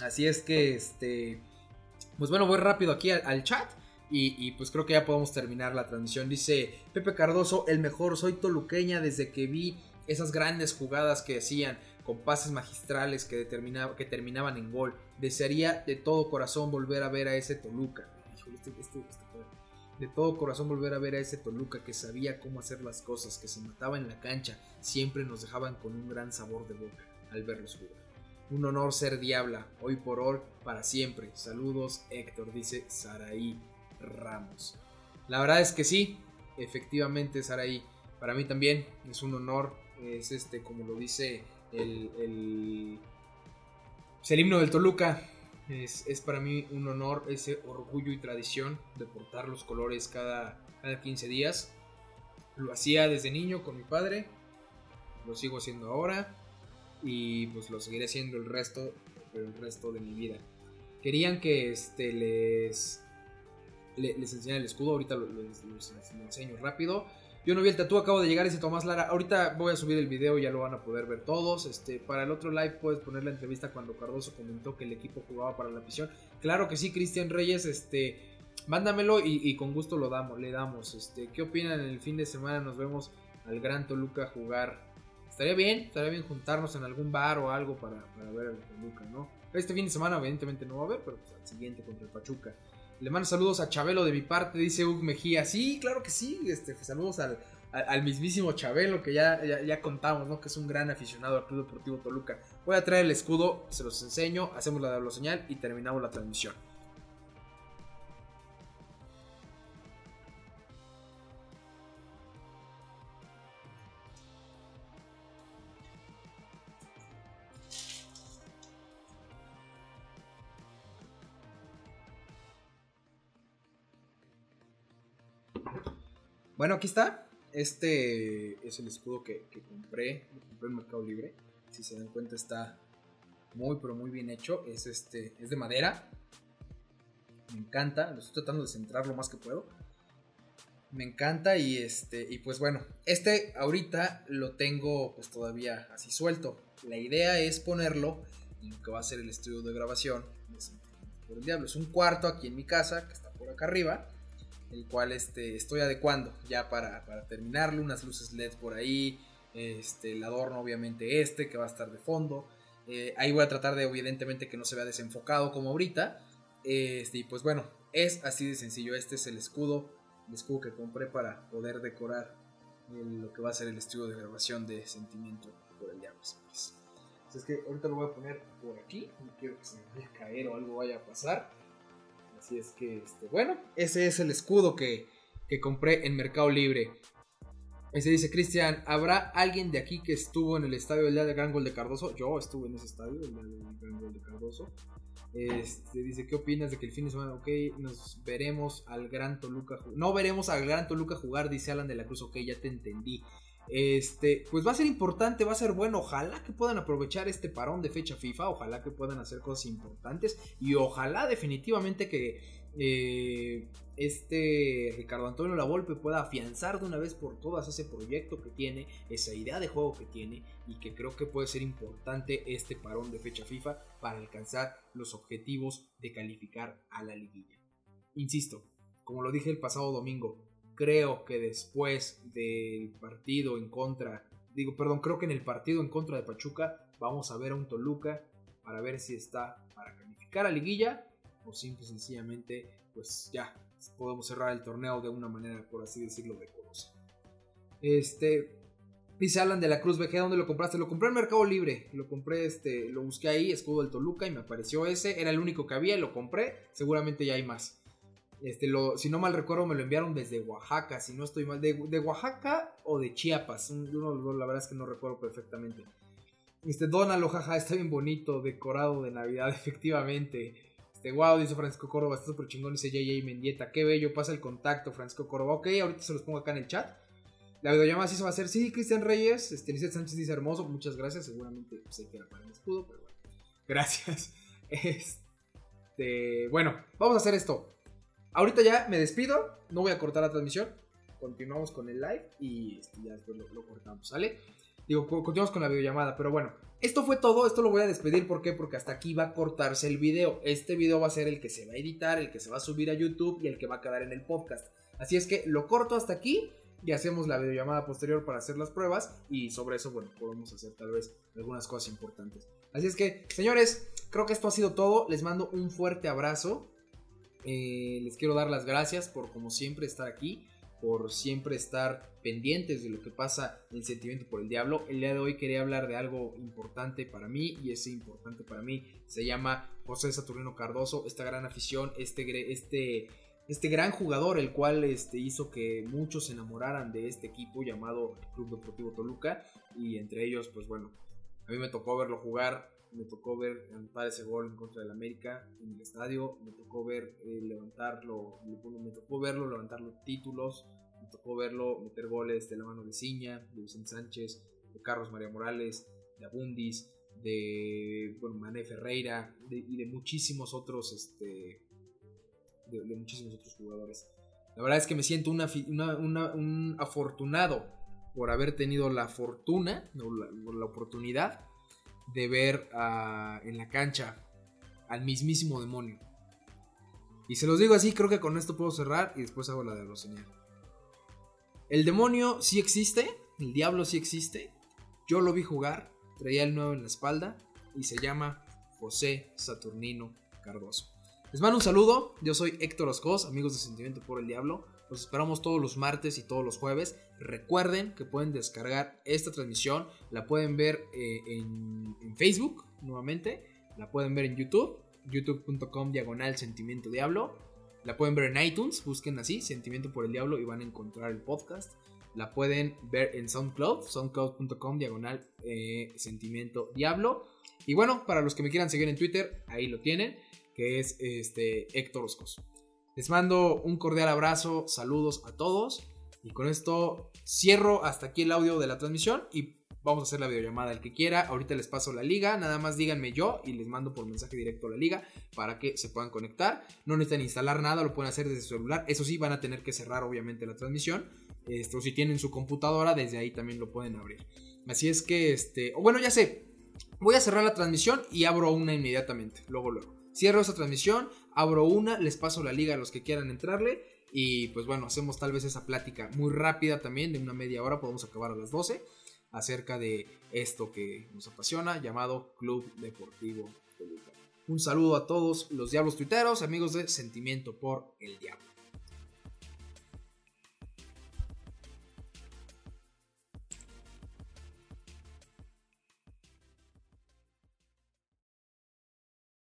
Así es que, este, pues bueno, voy rápido aquí al, chat. Y, pues creo que ya podemos terminar la transmisión. Dice Pepe Cardoso, el mejor, soy toluqueña desde que vi esas grandes jugadas que hacían con pases magistrales que, determinaba, que terminaban en gol. Desearía de todo corazón volver a ver a ese Toluca. Híjole, este- este- este de todo corazón volver a ver a ese Toluca que sabía cómo hacer las cosas, que se mataba en la cancha, siempre nos dejaban con un gran sabor de boca al verlos jugar. Un honor ser diabla, hoy por hoy, para siempre. Saludos, Héctor, dice Saraí Ramos. La verdad es que sí, efectivamente, Saraí, para mí también es un honor, es este, como lo dice el, el, himno del Toluca. Es, es para mí un honor ese orgullo y tradición de portar los colores cada, cada 15 días. Lo hacía desde niño con mi padre, lo sigo haciendo ahora y pues lo seguiré haciendo el resto, el resto de mi vida. Querían que este les le- les enseñara el escudo, ahorita lo, les- les- les- enseño rápido. Yo no vi el tatú, acabo de llegar ese Tomás Lara. Ahorita voy a subir el video, ya lo van a poder ver todos. Este, para el otro live puedes poner la entrevista cuando Cardoso comentó que el equipo jugaba para la afición. Claro que sí, Cristian Reyes, este, mándamelo y, con gusto lo damos, le damos. Este, ¿qué opinan el fin de semana? Nos vemos al Gran Toluca jugar. Estaría bien, estaría bien juntarnos en algún bar o algo para, para ver al Toluca, ¿no? Este fin de semana evidentemente no va a haber, pero pues, al siguiente contra el Pachuca. Le mando saludos a Chabelo de mi parte, dice Ug Mejía. Sí, claro que sí. Este, saludos al, al, mismísimo Chabelo, que ya, ya, ya contamos, ¿no? Que es un gran aficionado al Club Deportivo Toluca. Voy a traer el escudo, se los enseño, hacemos la señal y terminamos la transmisión. Bueno, aquí está. Este es el escudo que, compré. Lo compré en Mercado Libre. Si se dan cuenta, está muy, pero muy bien hecho. Es, este, es de madera. Me encanta. Lo estoy tratando de centrar lo más que puedo. Me encanta y este y pues bueno, este ahorita lo tengo pues todavía así suelto. La idea es ponerlo en lo que va a ser el estudio de grabación por el Diablo. Es un cuarto aquí en mi casa que está por acá arriba el cual este, estoy adecuando ya para, para terminarlo, unas luces LED por ahí, este, el adorno obviamente este que va a estar de fondo, Eh, ahí voy a tratar de, evidentemente, que no se vea desenfocado como ahorita. Este, y pues bueno, es así de sencillo. Este es el escudo, el escudo que compré para poder decorar lo que va a ser el estudio de grabación de Sentimiento por el Diablo, señores. Entonces es que ahorita lo voy a poner por aquí. No quiero que se me vaya a caer o algo vaya a pasar. Así es que, este, bueno, ese es el escudo que, que compré en Mercado Libre. Ese dice Cristian, ¿habrá alguien de aquí que estuvo en el estadio del día del gran gol de Cardoso? Yo estuve en ese estadio, el día del gran gol de Cardoso. Este, dice, ¿qué opinas de que el fin de semana, ok, nos veremos al Gran Toluca No veremos al Gran Toluca jugar, dice Alan de la Cruz, ok, ya te entendí. Este, pues va a ser importante, va a ser bueno. Ojalá que puedan aprovechar este parón de fecha FIFA. Ojalá que puedan hacer cosas importantes. Y ojalá definitivamente que eh, este Ricardo Antonio Lavolpe pueda afianzar de una vez por todas ese proyecto que tiene, esa idea de juego que tiene. Y que creo que puede ser importante este parón de fecha FIFA para alcanzar los objetivos de calificar a la liguilla. Insisto, como lo dije el pasado domingo, creo que después del partido en contra, digo, perdón, creo que en el partido en contra de Pachuca vamos a ver a un Toluca para ver si está para calificar a liguilla o simple y sencillamente pues ya podemos cerrar el torneo de una manera, por así decirlo, decorosa. Este, Dice Alan de la Cruz VG, ¿dónde lo compraste? Lo compré en Mercado Libre. Lo compré, este, lo busqué ahí, escudo del Toluca, y me apareció ese. Era el único que había y lo compré. Seguramente ya hay más. Este, lo, si no mal recuerdo, me lo enviaron desde Oaxaca, si no estoy mal. De, Oaxaca o de Chiapas. La verdad es que no recuerdo perfectamente. Este, Donald, jaja, está bien bonito, decorado de Navidad, efectivamente. Este, wow, dice Francisco Córdoba, está súper chingón, dice JJ Mendieta. Qué bello, pasa el contacto, Francisco Córdoba. Ok, ahorita se los pongo acá en el chat. La videollamada sí se va a hacer. Sí, Cristian Reyes. Este, Sánchez dice hermoso, muchas gracias. Seguramente sé que era para el escudo, pero bueno. Gracias. Este, bueno, vamos a hacer esto. Ahorita ya me despido, no voy a cortar la transmisión. Continuamos con el live y este, ya después lo, cortamos, ¿sale? Digo, continuamos con la videollamada, pero bueno, esto fue todo, esto lo voy a despedir, ¿por qué? Porque hasta aquí va a cortarse el video. Este video va a ser el que se va a editar, el que se va a subir a YouTube y el que va a quedar en el podcast. Así es que lo corto hasta aquí y hacemos la videollamada posterior para hacer las pruebas y sobre eso, bueno, podemos hacer tal vez algunas cosas importantes. Así es que, señores, creo que esto ha sido todo. Les mando un fuerte abrazo. Eh, les quiero dar las gracias por como siempre estar aquí, por siempre estar pendientes de lo que pasa en Sentimiento por el Diablo. El día de hoy quería hablar de algo importante para mí y ese importante para mí se llama José Saturnino Cardoso, esta gran afición, este, este, este gran jugador el cual este, hizo que muchos se enamoraran de este equipo llamado Club Deportivo Toluca y entre ellos pues bueno, a mí me tocó verlo jugar me tocó ver anotar ese gol en contra del América en el estadio, me tocó ver eh, levantarlo, me tocó verlo levantar los títulos, me tocó verlo meter goles de la mano de Ciña, de Vicente Sánchez, de Carlos María Morales, de Abundis, de bueno, Mané Ferreira y de muchísimos otros este de, muchísimos otros jugadores. La verdad es que me siento un afortunado por haber tenido la fortuna o la oportunidad de ver en la cancha al mismísimo demonio. Y se los digo así, creo que con esto puedo cerrar y después hago la de los señales. El demonio sí existe, el diablo sí existe. Yo lo vi jugar, traía el nuevo en la espalda y se llama José Saturnino Cardoso. Les mando un saludo, yo soy Héctor Oscos, amigos de Sentimiento por el Diablo. Los esperamos todos los martes y todos los jueves. Recuerden que pueden descargar esta transmisión. La pueden ver eh, en, Facebook nuevamente. La pueden ver en YouTube. YouTube.com diagonal Sentimiento Diablo. La pueden ver en iTunes. Busquen así, Sentimiento por el Diablo y van a encontrar el podcast. La pueden ver en SoundCloud. SoundCloud.com diagonal eh, Sentimiento Diablo. Y bueno, para los que me quieran seguir en Twitter, ahí lo tienen. Que es este Héctor Oscos. Les mando un cordial abrazo, saludos a todos. Y con esto cierro hasta aquí el audio de la transmisión y vamos a hacer la videollamada el que quiera. Ahorita les paso la liga, nada más díganme yo y les mando por mensaje directo la liga para que se puedan conectar. No necesitan instalar nada, lo pueden hacer desde su celular. Eso sí, van a tener que cerrar obviamente la transmisión. Esto, si tienen su computadora, desde ahí también lo pueden abrir. Así es que, este, bueno, ya sé, voy a cerrar la transmisión y abro una inmediatamente, luego, luego. Cierro esa transmisión, abro una, les paso la liga a los que quieran entrarle. Y pues bueno, hacemos tal vez esa plática muy rápida también, de una media hora, podemos acabar a las 12, acerca de esto que nos apasiona, llamado Club Deportivo Toluca. Un saludo a todos los diablos tuiteros, amigos de Sentimiento por el Diablo.